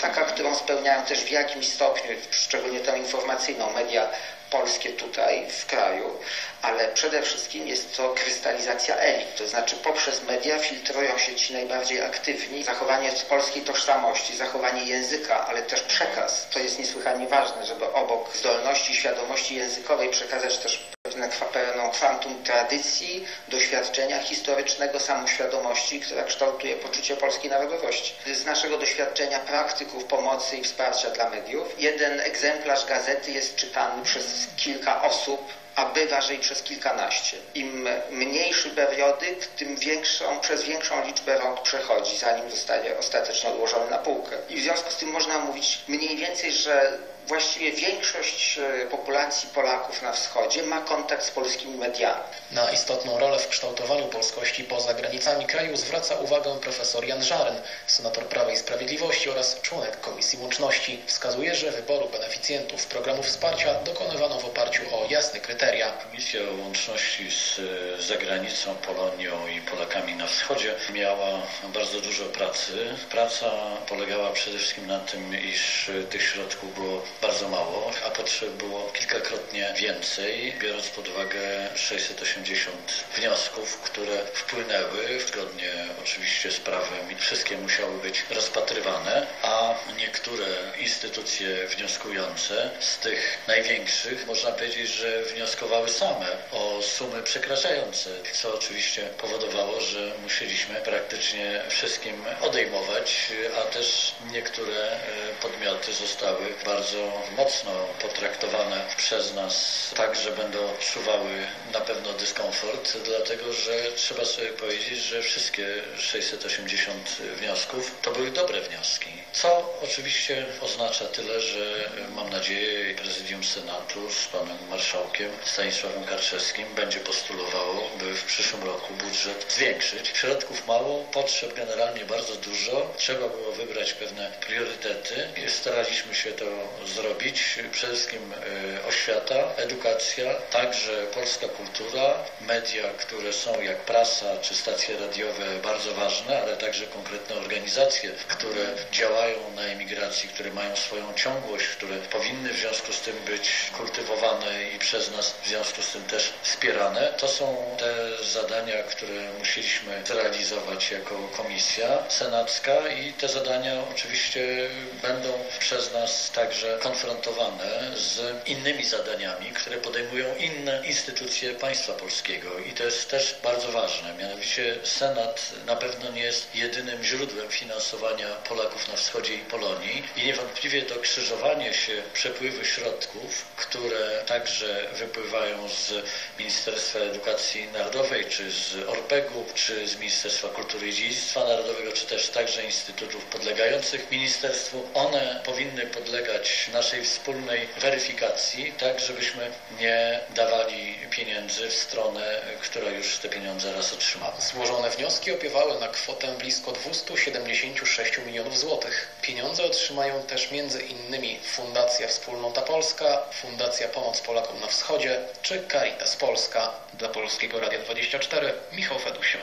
taka, którą spełniają też w jakimś stopniu, szczególnie tę informacyjną, media polskie tutaj w kraju, ale przede wszystkim jest to krystalizacja elit, to znaczy poprzez media filtrują się ci najbardziej aktywni. Zachowanie polskiej tożsamości, zachowanie języka, ale też przekaz. To jest niesłychanie ważne, żeby obok zdolności, świadomości językowej przekazać też pewne, pewną kwantum tradycji, doświadczenia historycznego, samoświadomości, która kształtuje poczucie polskiej narodowości. Z naszego doświadczenia praktyków pomocy i wsparcia dla mediów, jeden egzemplarz gazety jest czytany przez kilka osób, a bywa, że i przez kilkanaście. Im mniejszy periodyk, tym większą, przez większą liczbę rąk przechodzi, zanim zostanie ostatecznie odłożony na półkę. I w związku z tym można mówić mniej więcej, że właściwie większość e, populacji Polaków na wschodzie ma kontakt z polskimi mediami. Na istotną rolę w kształtowaniu polskości poza granicami kraju zwraca uwagę profesor Jan Żaren, senator Prawa i Sprawiedliwości oraz członek Komisji Łączności. Wskazuje, że wyboru beneficjentów programu wsparcia dokonywano w oparciu o jasne kryteria. Komisja Łączności z zagranicą, Polonią i Polakami na wschodzie miała bardzo dużo pracy. Praca polegała przede wszystkim na tym, iż tych środków było bardzo mało, a potrzeb było kilkakrotnie więcej, biorąc pod uwagę 680 wniosków, które wpłynęły zgodnie oczywiście z prawem i wszystkie musiały być rozpatrywane, a niektóre instytucje wnioskujące z tych największych można powiedzieć, że wnioskowały same o sumy przekraczające, co oczywiście powodowało, że musieliśmy praktycznie wszystkim odejmować, a też niektóre e, podmioty zostały bardzo mocno potraktowane przez nas tak, że będą odczuwały na pewno dyskomfort, dlatego że trzeba sobie powiedzieć, że wszystkie 680 wniosków to były dobre wnioski. Co oczywiście oznacza tyle, że mam nadzieję Prezydium Senatu z panem marszałkiem Stanisławem Karczewskim będzie postulowało, by w przyszłym roku budżet zwiększyć. Środków mało, potrzeb generalnie bardzo dużo. Trzeba było wybrać pewne priorytety. Staraliśmy się to zrobić. Przede wszystkim e, oświata, edukacja, także polska kultura, media, które są jak prasa czy stacje radiowe bardzo ważne, ale także konkretne organizacje, które działają na emigracji, które mają swoją ciągłość, które powinny w związku z tym być kultywowane i przez nas w związku z tym też wspierane. To są te zadania, które musieliśmy zrealizować jako komisja senacka i te zadania oczywiście będą przez nas także konfrontowane z innymi zadaniami, które podejmują inne instytucje państwa polskiego i to jest też bardzo ważne. Mianowicie Senat na pewno nie jest jedynym źródłem finansowania Polaków na wschodzie i Polonii i niewątpliwie to krzyżowanie się przepływy środków, które także wypływają z Ministerstwa Edukacji Narodowej, czy z ORPEG-u, czy z Ministerstwa Kultury i Dziedzictwa Narodowego, czy też także instytutów podlegających ministerstwu, one powinny podlegać naszej wspólnej weryfikacji, tak żebyśmy nie dawali pieniędzy w stronę, która już te pieniądze raz otrzymała. Złożone wnioski opiewały na kwotę blisko 276 milionów złotych. Pieniądze otrzymają też innymi Fundacja Wspólnota Polska, Fundacja Pomoc Polakom na Wschodzie czy Caritas Polska. Dla Polskiego Radia 24 Michał Fedusio.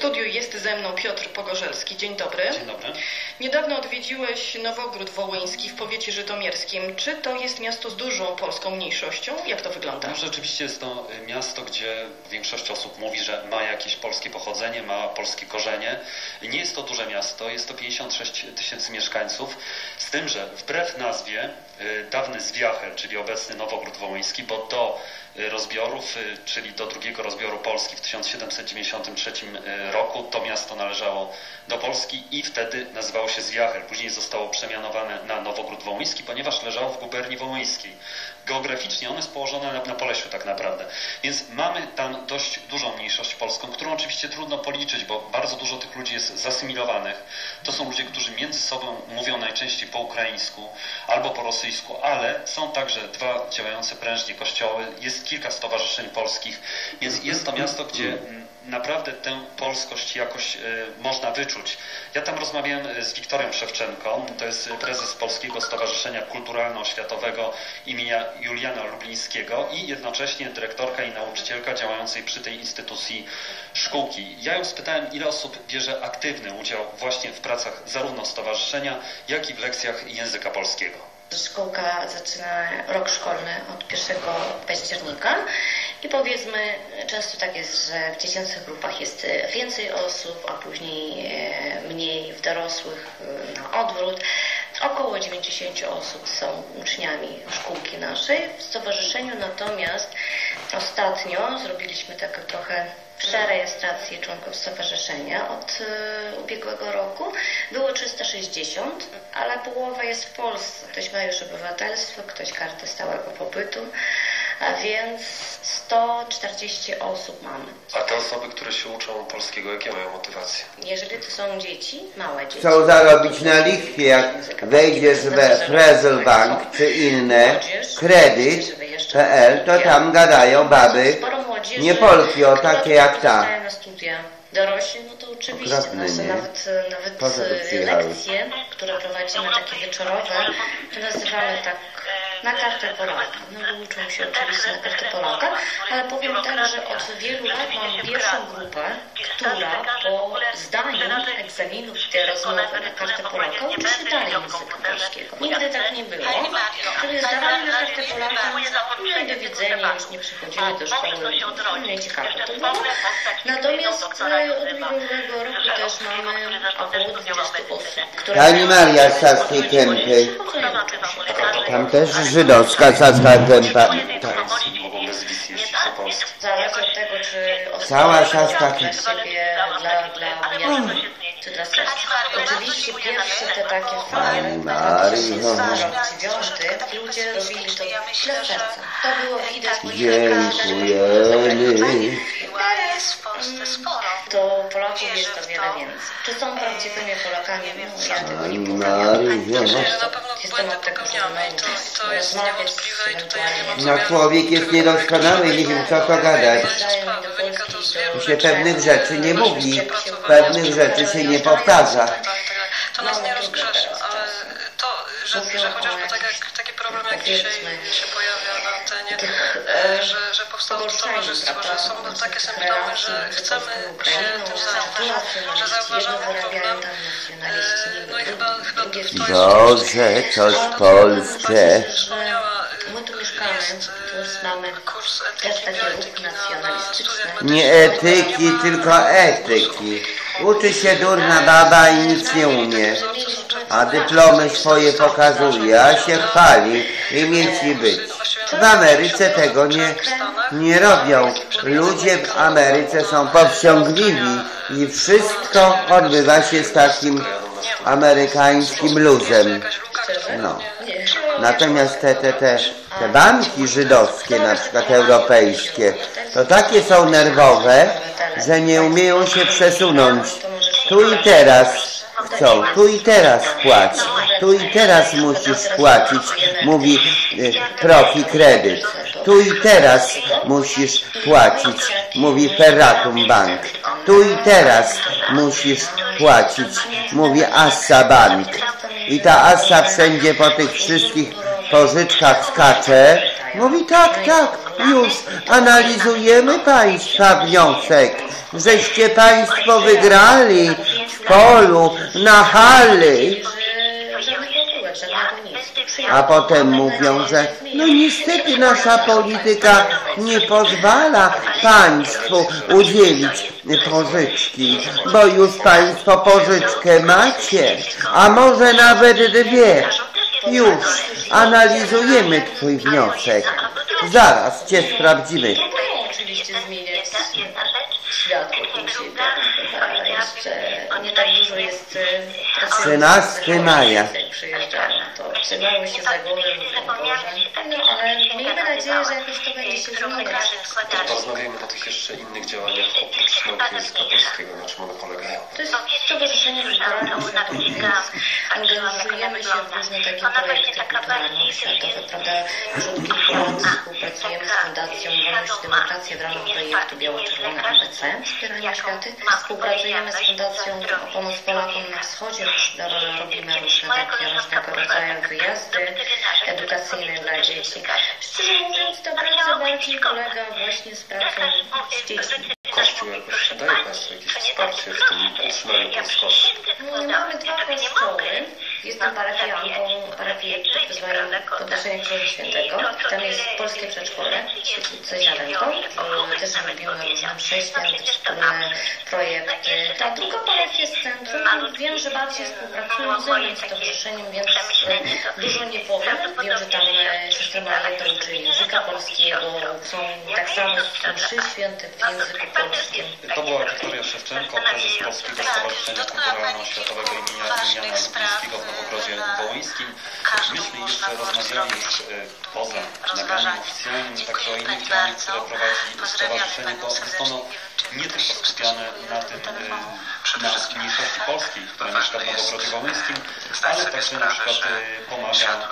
Studiu jest ze mną Piotr Pogorzelski. Dzień dobry. Dzień dobry. Niedawno odwiedziłeś Nowogród Wołyński w powiecie żytomierskim. Czy to jest miasto z dużą polską mniejszością? Jak to wygląda? No, rzeczywiście jest to y, miasto, gdzie większość osób mówi, że ma jakieś polskie pochodzenie, ma polskie korzenie. Nie jest to duże miasto, jest to 56 tysięcy mieszkańców, z tym, że wbrew nazwie y, dawny Zwiachel, czyli obecny Nowogród Wołyński, bo do y, rozbiorów, czyli do drugiego rozbioru Polski w 1793 roku to miasto należało do Polski i wtedy nazywało się Zwiachel. Później zostało przemianowane na Nowogród Wołyński, ponieważ leżało w guberni wołyńskiej. Geograficznie ono jest położone na, na Polesiu tak naprawdę. Więc mamy tam dość dużą mniejszość polską, którą oczywiście trudno policzyć, bo bardzo dużo tych ludzi jest zasymilowanych. To są ludzie, którzy między sobą mówią najczęściej po ukraińsku albo po rosyjsku, ale są także dwa działające prężnie kościoły, jest kilka stowarzyszeń polskich, więc jest to miasto, gdzie mm, naprawdę tę polskość jakoś y, można wyczuć. Ja tam rozmawiałem z Wiktorem Szewczenką, to jest prezes Polskiego Stowarzyszenia Kulturalno-Światowego imienia Juliana Lublińskiego i jednocześnie dyrektorka i nauczycielka działającej przy tej instytucji szkółki. Ja ją spytałem, ile osób bierze aktywny udział właśnie w pracach zarówno stowarzyszenia, jak i w lekcjach języka polskiego. Szkołka zaczyna rok szkolny od 1 października i powiedzmy, często tak jest, że w dziecięcych grupach jest więcej osób, a później mniej w dorosłych na odwrót. Około 90 osób są uczniami szkółki naszej. W stowarzyszeniu natomiast ostatnio zrobiliśmy taką trochę przerejestrację członków stowarzyszenia od y, ubiegłego roku. Było 360, ale połowa jest w Polsce. Ktoś ma już obywatelstwo, ktoś kartę stałego pobytu, a więc 140 osób mamy. A te osoby, które się uczą polskiego, jakie mają motywacje? Jeżeli to są dzieci, małe dzieci. Chcą zarobić na lichwie, jak wejdziesz we Frezel Bank czy inne, kredyt.pl, to tam gadają baby, nie Polki, o takie jak ta. dorośli, no to oczywiście Okropny, nasze nawet, nawet e, lekcje, które prowadzimy takie wieczorowe, to nazywamy tak na kartę Polaka. No bo uczą się oczywiście na kartę Polaka, ale powiem tak, że od wielu lat mam pierwszą grupę, która po zdaniu egzaminów te rozmowy na kartę Polaka uczy się dalej języka polskiego. Nigdy tak nie było. Kiedy zdawali na kartę Polaka, no i do widzenia, już nie przychodzili do szkoły. Nie ciekawe to było. Natomiast od ubiegłego roku też mamy około 20 osób, które... Pani Maria z Saskiej Kępy. Tam też żydowska. Tak. Zależy od tego, czy osoba Cała Saska dla dla, dla wyjazdu, czy dla serca. Oczywiście pierwsze te takie fajne, Mario. dziewiąty, ludzie robili to dla serca. To było widać po Dziękujemy. Teraz To Polaków jest o wiele więcej. Czy są prawdziwymi Polakami? No, ja tego nie powiem. Maria. Jestem od tego, żeby rozmawiać ewentualnie. No człowiek jest niedoskonały, nie wiem co to gadać. Tu się pewnych rzeczy nie mówi, pewnych rzeczy się nie powtarza. To nas nie rozgrzeszy, ale to, że, że chociażby tak jak, taki problem jak dzisiaj się pojawia na antenie, e, że, że powstało to towarzystwo, że są takie symptomy, że chcemy się tym zająć, że zauważamy problem. E, No i chyba, chyba to jest Dobrze, coś w Polsce. My tu mieszkamy, tu już mamy też takie ruchy nacjonalistyczne. Nie etyki, tylko etyki. Uczy się durna baba i nic nie umie. A dyplomy swoje pokazuje, a się chwali i mieć i być. W Ameryce tego nie, nie robią. Ludzie w Ameryce są powściągliwi i wszystko odbywa się z takim amerykańskim luzem. No. Natomiast te, te, te, te banki żydowskie, na przykład europejskie, to takie są nerwowe, że nie umieją się przesunąć. Tu i teraz chcą, tu i teraz płać, tu i teraz musisz płacić, mówi y, profi kredyt. Tu i teraz musisz płacić, mówi Ferratum Bank. Tu i teraz musisz płacić, mówi Assa Bank. I ta Assa wszędzie po tych wszystkich pożyczkach skacze. Mówi tak, tak, już analizujemy Państwa wniosek, żeście Państwo wygrali w polu na hali. A potem mówią, że no niestety nasza polityka nie pozwala państwu udzielić pożyczki, bo już państwo pożyczkę macie, a może nawet dwie. Już analizujemy twój wniosek. Zaraz cię sprawdzimy. oczywiście zmieniać świat wokół siebie. A jeszcze nie tak dużo jest e, 13 maja. przyjeżdżają, to trzymały się za głowę Boże. No ale miejmy nadzieję, że jakoś to będzie się zmieniać. Porozmawiajmy o tych jeszcze innych działaniach oprócz języka polskiego, na czym one polegają. To jest Stowarzyszenie więc angażujemy się w różne takie projekty kulturalno-oświatowe, prawda? Już od kilku lat współpracujemy z Fundacją Wolność i Demokracja w ramach projektu Biało-Czerwone ABC, wspierania oświaty. Współpracujemy z Fundacją Pomoc Polakom na Wschodzie, robimy różne takie różnego rodzaju wyjazdy edukacyjne dla dzieci. Szczerze mówiąc, ta praca bardziej polega właśnie z pracą z dziećmi. Kościół jakoś daje Państwu jakieś wsparcie w tym utrzymaniu polskości? No, Mamy dwa kościoły. Jestem parafianką parafii pod wezwaniem Podnoszenia Krzyża Świętego. Tam jest polskie przedszkole, co ziarenko. Też robimy różne msze święte, wspólne projekty. Ta druga parafia jest centrum. Wiem, że bardziej współpracują z innym stowarzyszeniem, więc e, dużo nie powiem. Wiem, że tam siostra Marietta uczy języka polskiego. Są tak samo mszy święte w języku polskim. To była Wiktoria Szewczenko, prezes Polskiego Stowarzyszenia Kulturalno-Światowego imienia Juliana Lubińskiego w Nowogrodzie Wołyńskim. Myśmy jeszcze rozmawiali już e, poza nagraniem oficjalnym, także o innych działaniach, które prowadzi stowarzyszenie, bo jest ono nie tylko skupiane na tym, e, na mniejszości polskiej, która mieszka w Nowogrodzie Wołyńskim, ale także na przykład e, pomaga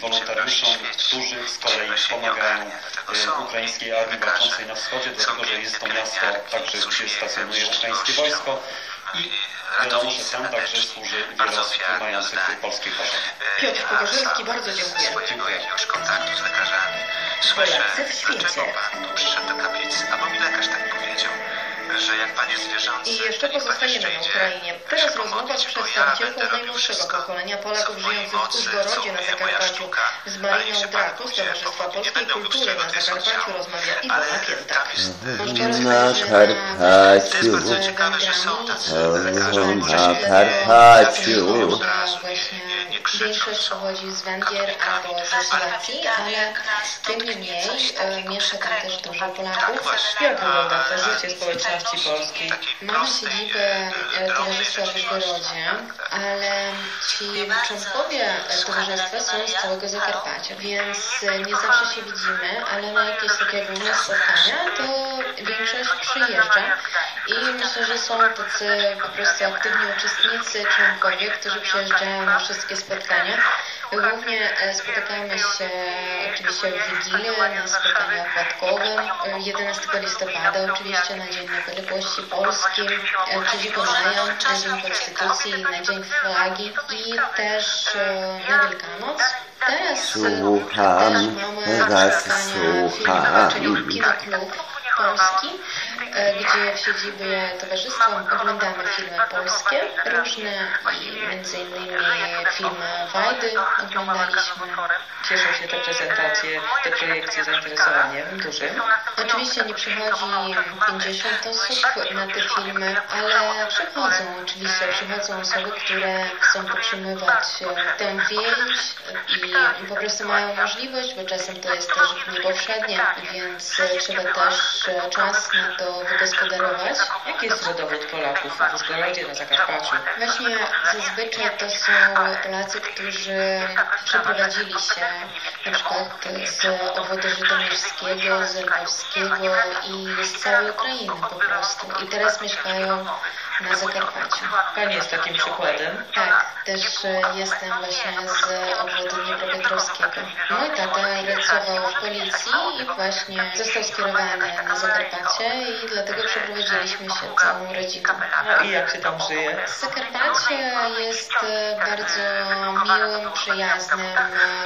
wolontariuszom, którzy z kolei pomagają ukraińskiej armii walczącej na wschodzie, dlatego że jest to miasto także, gdzie stacjonuje ukraińskie wojsko i wiadomo, że tam także służy wiele osób mających polskie korzenie. Piotr Pogorzelski, bardzo dziękuję. Dziękuję. już kontaktu z lekarzami. W świecie. Pan przyszedł do kaplicy, albo mi lekarz tak powiedział, że jak pan jest wierzący... I jeszcze pozostajemy na Ukrainie. Teraz rozmowa z przedstawicielką najmłodszego pokolenia Polaków żyjących w Uzgorodzie na Zakarpaciu. z Mariną Draku z Towarzystwa Polskiej Kultury na Zakarpaciu rozmawia Iwona Pięta. Na Karpaciu, na Karpaciu. Większość pochodzi z Węgier albo ze Słowacji, ale tym niemniej e, mieszka tam też dużo Polaków. Jak wygląda to życie społeczności polskiej? Mamy siedzibę e, towarzystwa w Wygrodzie, ale ci członkowie e, towarzystwa są z całego Zakarpacia, więc e, nie zawsze się widzimy, ale na jakieś takie główne spotkania to większość przyjeżdża. I myślę, że są tacy po prostu aktywni uczestnicy, członkowie, którzy przyjeżdżają na wszystkie spotkania. Głównie e, spotykamy się oczywiście w Wigilię, na spotkaniu okładkowym, 11 listopada oczywiście na Dzień Niepodległości Polski, 3 maja na Dzień Konstytucji, na Dzień Flagi i też na Wielkanoc. Teraz Słucham, też mamy spotkania czyli Kino Klub Polski, e, gdzie w siedzibie towarzystwa oglądamy filmy polskie, różne i między innymi filmy Wajdy oglądaliśmy. Cieszą się te prezentacje, te projekcje zainteresowaniem dużym. Oczywiście nie przychodzi 50 osób na te filmy, ale przychodzą oczywiście, przychodzą osoby, które chcą podtrzymywać e, tę więź i po prostu mają możliwość, bo czasem to jest też niepowszednie, więc e, trzeba też e, czas na to wygospodarować. Jaki jest rodowód Polaków w Użgorodzie, na Zakarpaczu? Właśnie zazwyczaj to są Polacy, którzy przeprowadzili się na przykład z obwodu żytomierskiego, z lwowskiego i z całej Ukrainy po prostu. I teraz mieszkają na Zakarpaciu. Pani jest takim przykładem? Tak, też jestem właśnie z obwodu Dniepropietrowskiego. Mój tata pracował w policji i właśnie został skierowany na Zakarpacie i dlatego przeprowadziliśmy się całą rodziną. No i jak się tam żyje? Zakarpacie jest e, bardzo miłym, przyjaznym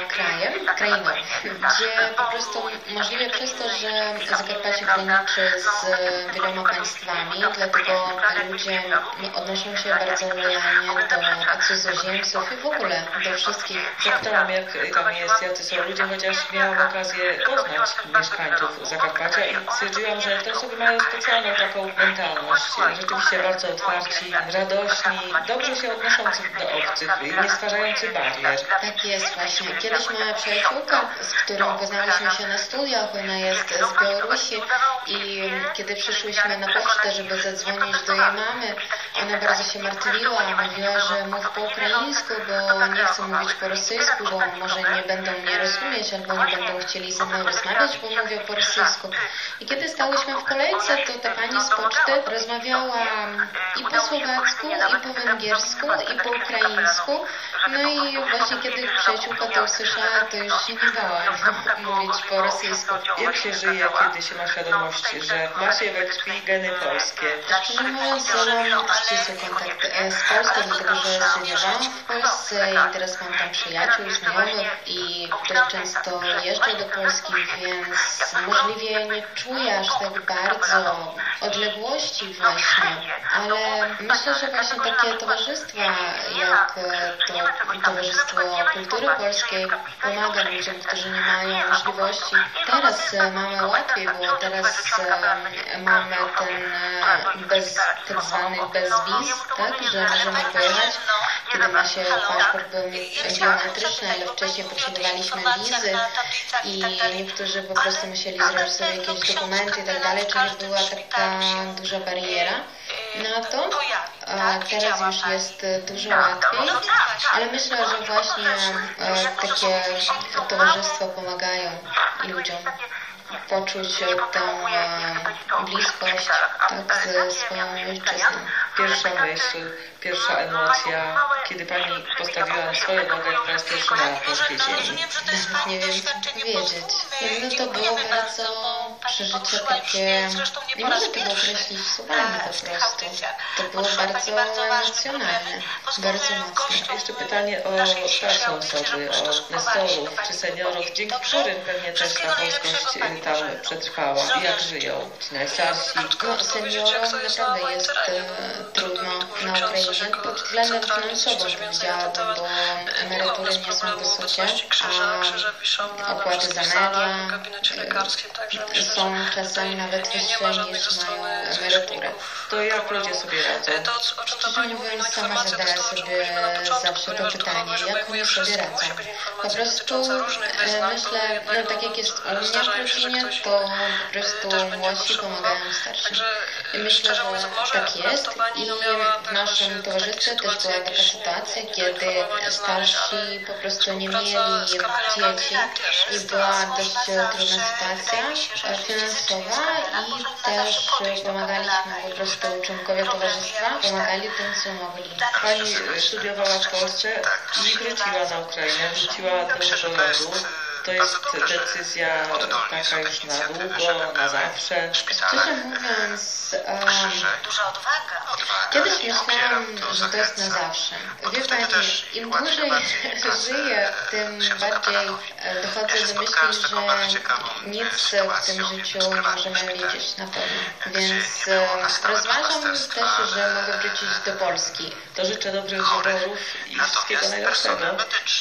krajem, krainą, gdzie po prostu możliwe przez to, że Zakarpacie graniczy z wieloma państwami, dlatego ludzie odnoszą się bardzo lojalnie do cudzoziemców i w ogóle do wszystkich. Zapytałam, jak tam jest, jacy są ludzie, chociaż miałam okazję poznać mieszkańców Zakarpacia i stwierdziłam, że te osoby mają specjalną taką mentalność. Rzeczywiście bardzo otwarci, radośni, dobrze się odnoszący do obcych, nie stwarzający barier. Tak jest właśnie. Kiedyś moja przyjaciółka, z którą poznałyśmy się na studiach, ona jest z Białorusi i kiedy przyszłyśmy na pocztę, żeby zadzwonić do jej mamy, ona bardzo się martwiła, mówiła, że mów po ukraińsku, bo nie chcę mówić po rosyjsku, bo może nie będą mnie rozumieć, albo nie będą chcieli ze mną rozmawiać, bo mówię po rosyjsku. I kiedy stałyśmy w kolejce, to ta pani z poczty rozmawiała i po słowacku, i po węgiersku, i po ukraińsku. No i właśnie kiedy przyjaciółka to usłyszała, to już się nie bała mówić po rosyjsku. Jak się żyje, kiedy się ma świadomość, że ma się we krwi geny polskie? Szczerze mówiąc, mam ścisły kontakt e, z Polską, dlatego że studiowałam w Polsce i teraz mam tam przyjaciół, znajomych i też często jeżdżę do Polski, więc możliwie nie czuję aż tak bardzo odległości właśnie, ale myślę, że właśnie takie towarzystwa jak e, to Towarzystwo Kultury Polskiej pomaga ludziom, którzy nie mają możliwości. Teraz e, mamy łatwiej, bo teraz mamy ten bez tak zwany bez wiz, tak, że możemy pojechać, kiedy ma się paszport biometryczny, ale wcześniej potrzebowaliśmy wizy i niektórzy po prostu musieli zrobić sobie jakieś dokumenty i tak dalej, czyli była taka duża bariera na to. A teraz już jest dużo łatwiej, ale myślę, że właśnie e, takie towarzystwa pomagają ludziom poczuć tę e, bliskość tak, ze swoją ojczyzną. Pierwsza myśl, pierwsza emocja, kiedy Pani postawiła swoją nogę po raz pierwszy na polskiej ziemi? Nie wiem, co powiedzieć. No to było bardzo przeżycie takie, nie mogę tego określić słowami po prostu. To było bardzo emocjonalne, bardzo mocne. Jeszcze pytanie o starsze osoby, o nestorów czy seniorów, dzięki którym pewnie też ta polskość tam przetrwała. Jak żyją ci najstarsi? No, seniorom naprawdę jest e, trudno na Ukrainie pod względem finansowym widziałabym, bo emerytury nie są wysokie, a opłaty za media e, są czasami nawet wyższe niż mają emeryturę. To jak ludzie sobie radzą? Szczerze mówiąc, sama zadaję sobie zawsze to pytanie, jak oni sobie radzą. Po prostu e, myślę, no tak jak jest u mnie w rodzinie, to po prostu młodsi pomagają starszym. I myślę, że tak jest i w naszym moim towarzystwie też była taka sytuacja, kiedy starsi po prostu nie mieli dzieci i była dość trudna sytuacja finansowa i też pomagaliśmy po prostu członkowie towarzystwa, pomagali tym, co mogli. Pani studiowała w Polsce i wróciła na Ukrainę, wróciła do lodu. To jest decyzja taka już na długo, na zawsze. Szczerze mówiąc, um, kiedyś myślałam, że to jest na zawsze. Wie Pani, im dłużej [LAUGHS] żyję, tym bardziej dochodzę do myśli, że nic w tym życiu nie możemy liczyć na pewno. Więc rozważam też, że mogę wrócić do Polski. To życzę dobrych wyborów i wszystkiego najlepszego.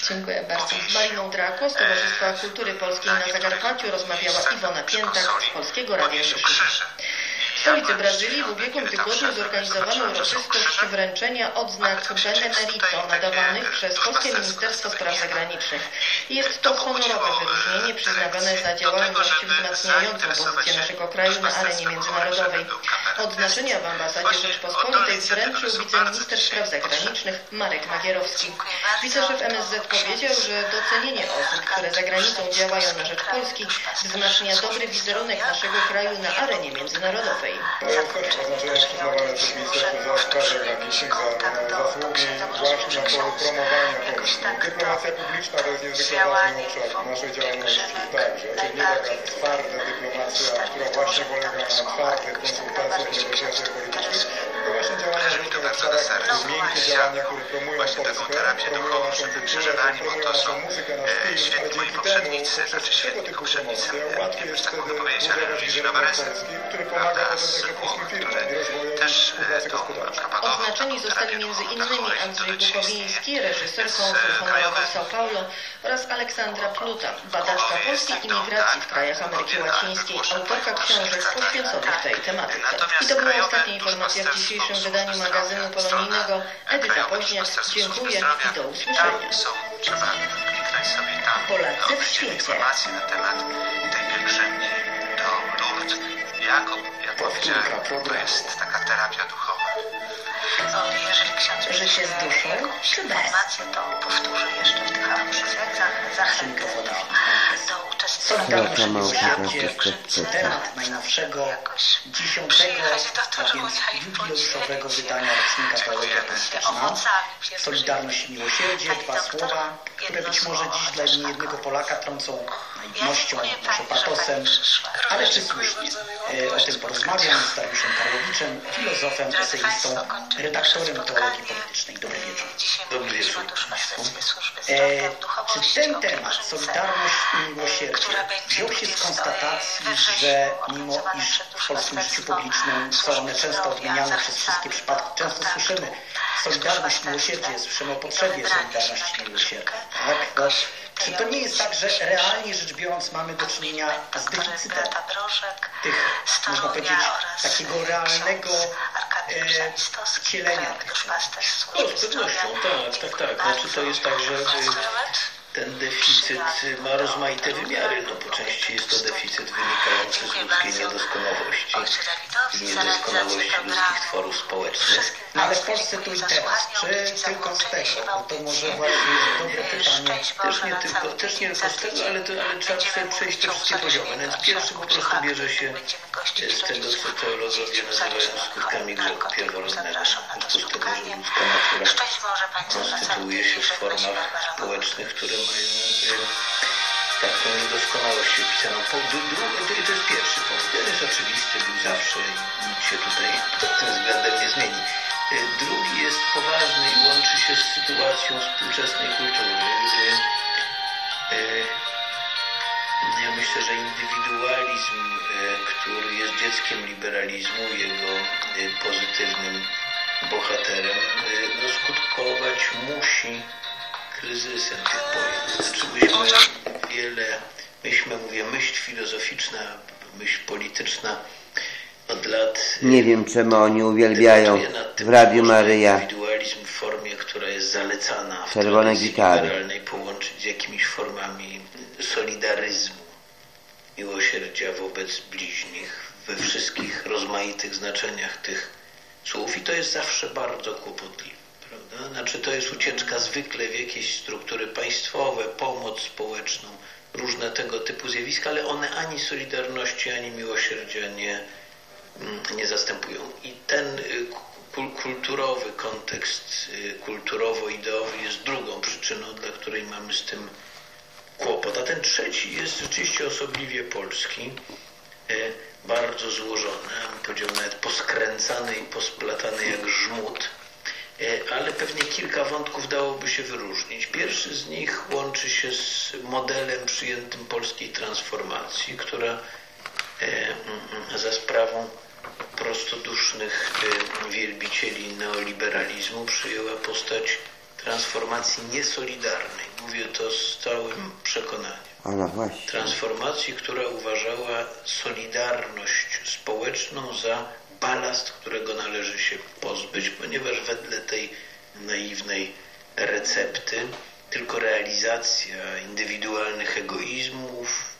Dziękuję bardzo. Z Mariną Drako z Towarzystwa Kultury Polskiej na Zakarpaciu rozmawiała Iwona Piętak z Polskiego Radia Rzeszowa. W stolicy Brazylii w ubiegłym tygodniu zorganizowano uroczystość wręczenia odznak Benemerito nadawanych przez Polskie Ministerstwo Spraw Zagranicznych. Jest to honorowe wyróżnienie przyznawane za działalność wzmacniającą pozycję naszego kraju na arenie międzynarodowej. Odznaczenia w ambasadzie Rzeczpospolitej wręczył wiceminister spraw zagranicznych Marek Magierowski. Wiceszef MSZ powiedział, że docenienie osób, które za granicą działają na rzecz Polski wzmacnia dobry wizerunek naszego kraju na arenie międzynarodowej. Też oznaczenia przyznawane przez Ministerstwo Spraw Zagranicznych za zasługi właśnie na polu promowania Polski. Dyplomacja publiczna to jest niezwykle ważny obszar naszej działalności. także, czyli nie taka twarda dyplomacja, która właśnie polega na twardych konsultacjach i negocjacjach politycznych, tylko właśnie działania w różnych obszarach, miękkie działania, które promują Polskę, promują naszą kulturę, promują naszą muzykę, nasz film, ale dzięki temu, poprzez tego typu promocję, łatwiej jest wtedy budować wizerunek Polski, który pomaga potem także polskim firmom i rozwojowi współpracy gospodarczej. Odznaczeni zostali między innymi Andrzej Bukowiński, reżyser, konsul honorowy w São Paulo oraz Aleksandra Pluta, badaczka polskiej imigracji w krajach Ameryki Łacińskiej, autorka książek poświęconych tej tematyce. I to była ostatnia informacja w dzisiejszym wydaniu magazynu polonijnego. Edyta Poźniak, dziękuję i do usłyszenia. Polacy w świecie. na temat tej pielgrzymki do Lourdes. Jakub, ja powiedziałem, to jest taka terapia duchowa. Jeżeli ksiądz Życie z duszą czy bez? informację, to powtórzę jeszcze w tych audycjach. Zachęcam do uczestnictwa Jaka małżonka Temat najnowszego, dziesiątego, a więc jubileuszowego wydania rocznika Teologia Polityczna. Solidarność i miłosierdzie, dwa słowa, które być może dziś dla niejednego Polaka trącą naiwnością, może patosem, ale czy słusznie? E, O tym porozmawiam z Dariuszem Karłowiczem, filozofem, eseistą, redaktorem Teologii Politycznej. Dobry wieczór. Dobry wieczór E, czy ten temat, Solidarność i miłosierdzie, wziął się z konstatacji, że mimo iż w polskim życiu publicznym są one często odmieniane przez wszystkie przypadki, często słyszymy Solidarność i miłosierdzie, słyszymy o potrzebie Solidarności i miłosierdzia. Tak? Czy to nie jest tak, że realnie rzecz biorąc mamy do czynienia z deficytem tych, można powiedzieć, takiego realnego e, wcielenia tych No, z pewnością, tak, tak, tak. Znaczy to jest tak, że ten deficyt ma rozmaite wymiary. No po części jest to deficyt wynikający z ludzkiej niedoskonałości i niedoskonałości ludzkich tworów społecznych. No ale w Polsce tu i teraz, czy tylko z tego? No to może właśnie jest dobre pytanie. Też nie tylko, też nie tylko z tego, ale, to, ale trzeba sobie przejść te wszystkie poziomy. Więc pierwszy po prostu bierze się z tego, co teologowie nazywają skutkami grzechu pierworodnego. W związku z tym, że ludzka natura konstytuuje się w formach społecznych, które taką niedoskonałość wpisaną. Po, dru- dru- to jest pierwszy punkt. Ten jest oczywisty, był zawsze i nic się tutaj pod tym względem nie zmieni. E, Drugi jest poważny i łączy się z sytuacją współczesnej kultury. E, e, Ja myślę, że indywidualizm, który jest dzieckiem liberalizmu, jego pozytywnym bohaterem, no, skutkować musi kryzysem tych pojęć. Znaczy myśmy wiele, myśmy, mówię, myśl filozoficzna, myśl polityczna od lat Nie wiem czemu oni uwielbiają w Radiu Maryja indywidualizm w formie, która jest zalecana w Czerwone gitary. liberalnej połączyć z jakimiś formami solidaryzmu, miłosierdzia wobec bliźnich we wszystkich rozmaitych znaczeniach tych słów i to jest zawsze bardzo kłopotliwe. Znaczy to jest ucieczka zwykle w jakieś struktury państwowe, pomoc społeczną, różne tego typu zjawiska, ale one ani solidarności, ani miłosierdzia nie, mm, nie zastępują. I ten y, kulturowy kontekst, y, kulturowo-ideowy jest drugą przyczyną, dla której mamy z tym kłopot. A ten trzeci jest rzeczywiście osobliwie polski, y, bardzo złożony, bym powiedział nawet poskręcany i posplatany jak żmud, ale pewnie kilka wątków dałoby się wyróżnić. Pierwszy z nich łączy się z modelem przyjętym polskiej transformacji, która mm, za sprawą prostodusznych y, wielbicieli neoliberalizmu przyjęła postać transformacji niesolidarnej. Mówię to z całym przekonaniem. No transformacji, która uważała solidarność społeczną za balast, którego należy się pozbyć, ponieważ wedle tej naiwnej recepty tylko realizacja indywidualnych egoizmów,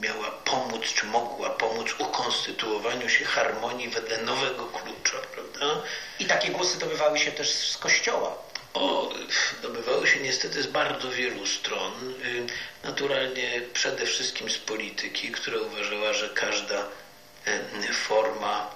miała pomóc, czy mogła pomóc ukonstytuowaniu się harmonii wedle nowego klucza, prawda? I takie głosy dobywały się też z Kościoła. O, dobywały się niestety z bardzo wielu stron. Naturalnie przede wszystkim z polityki, która uważała, że każda y, forma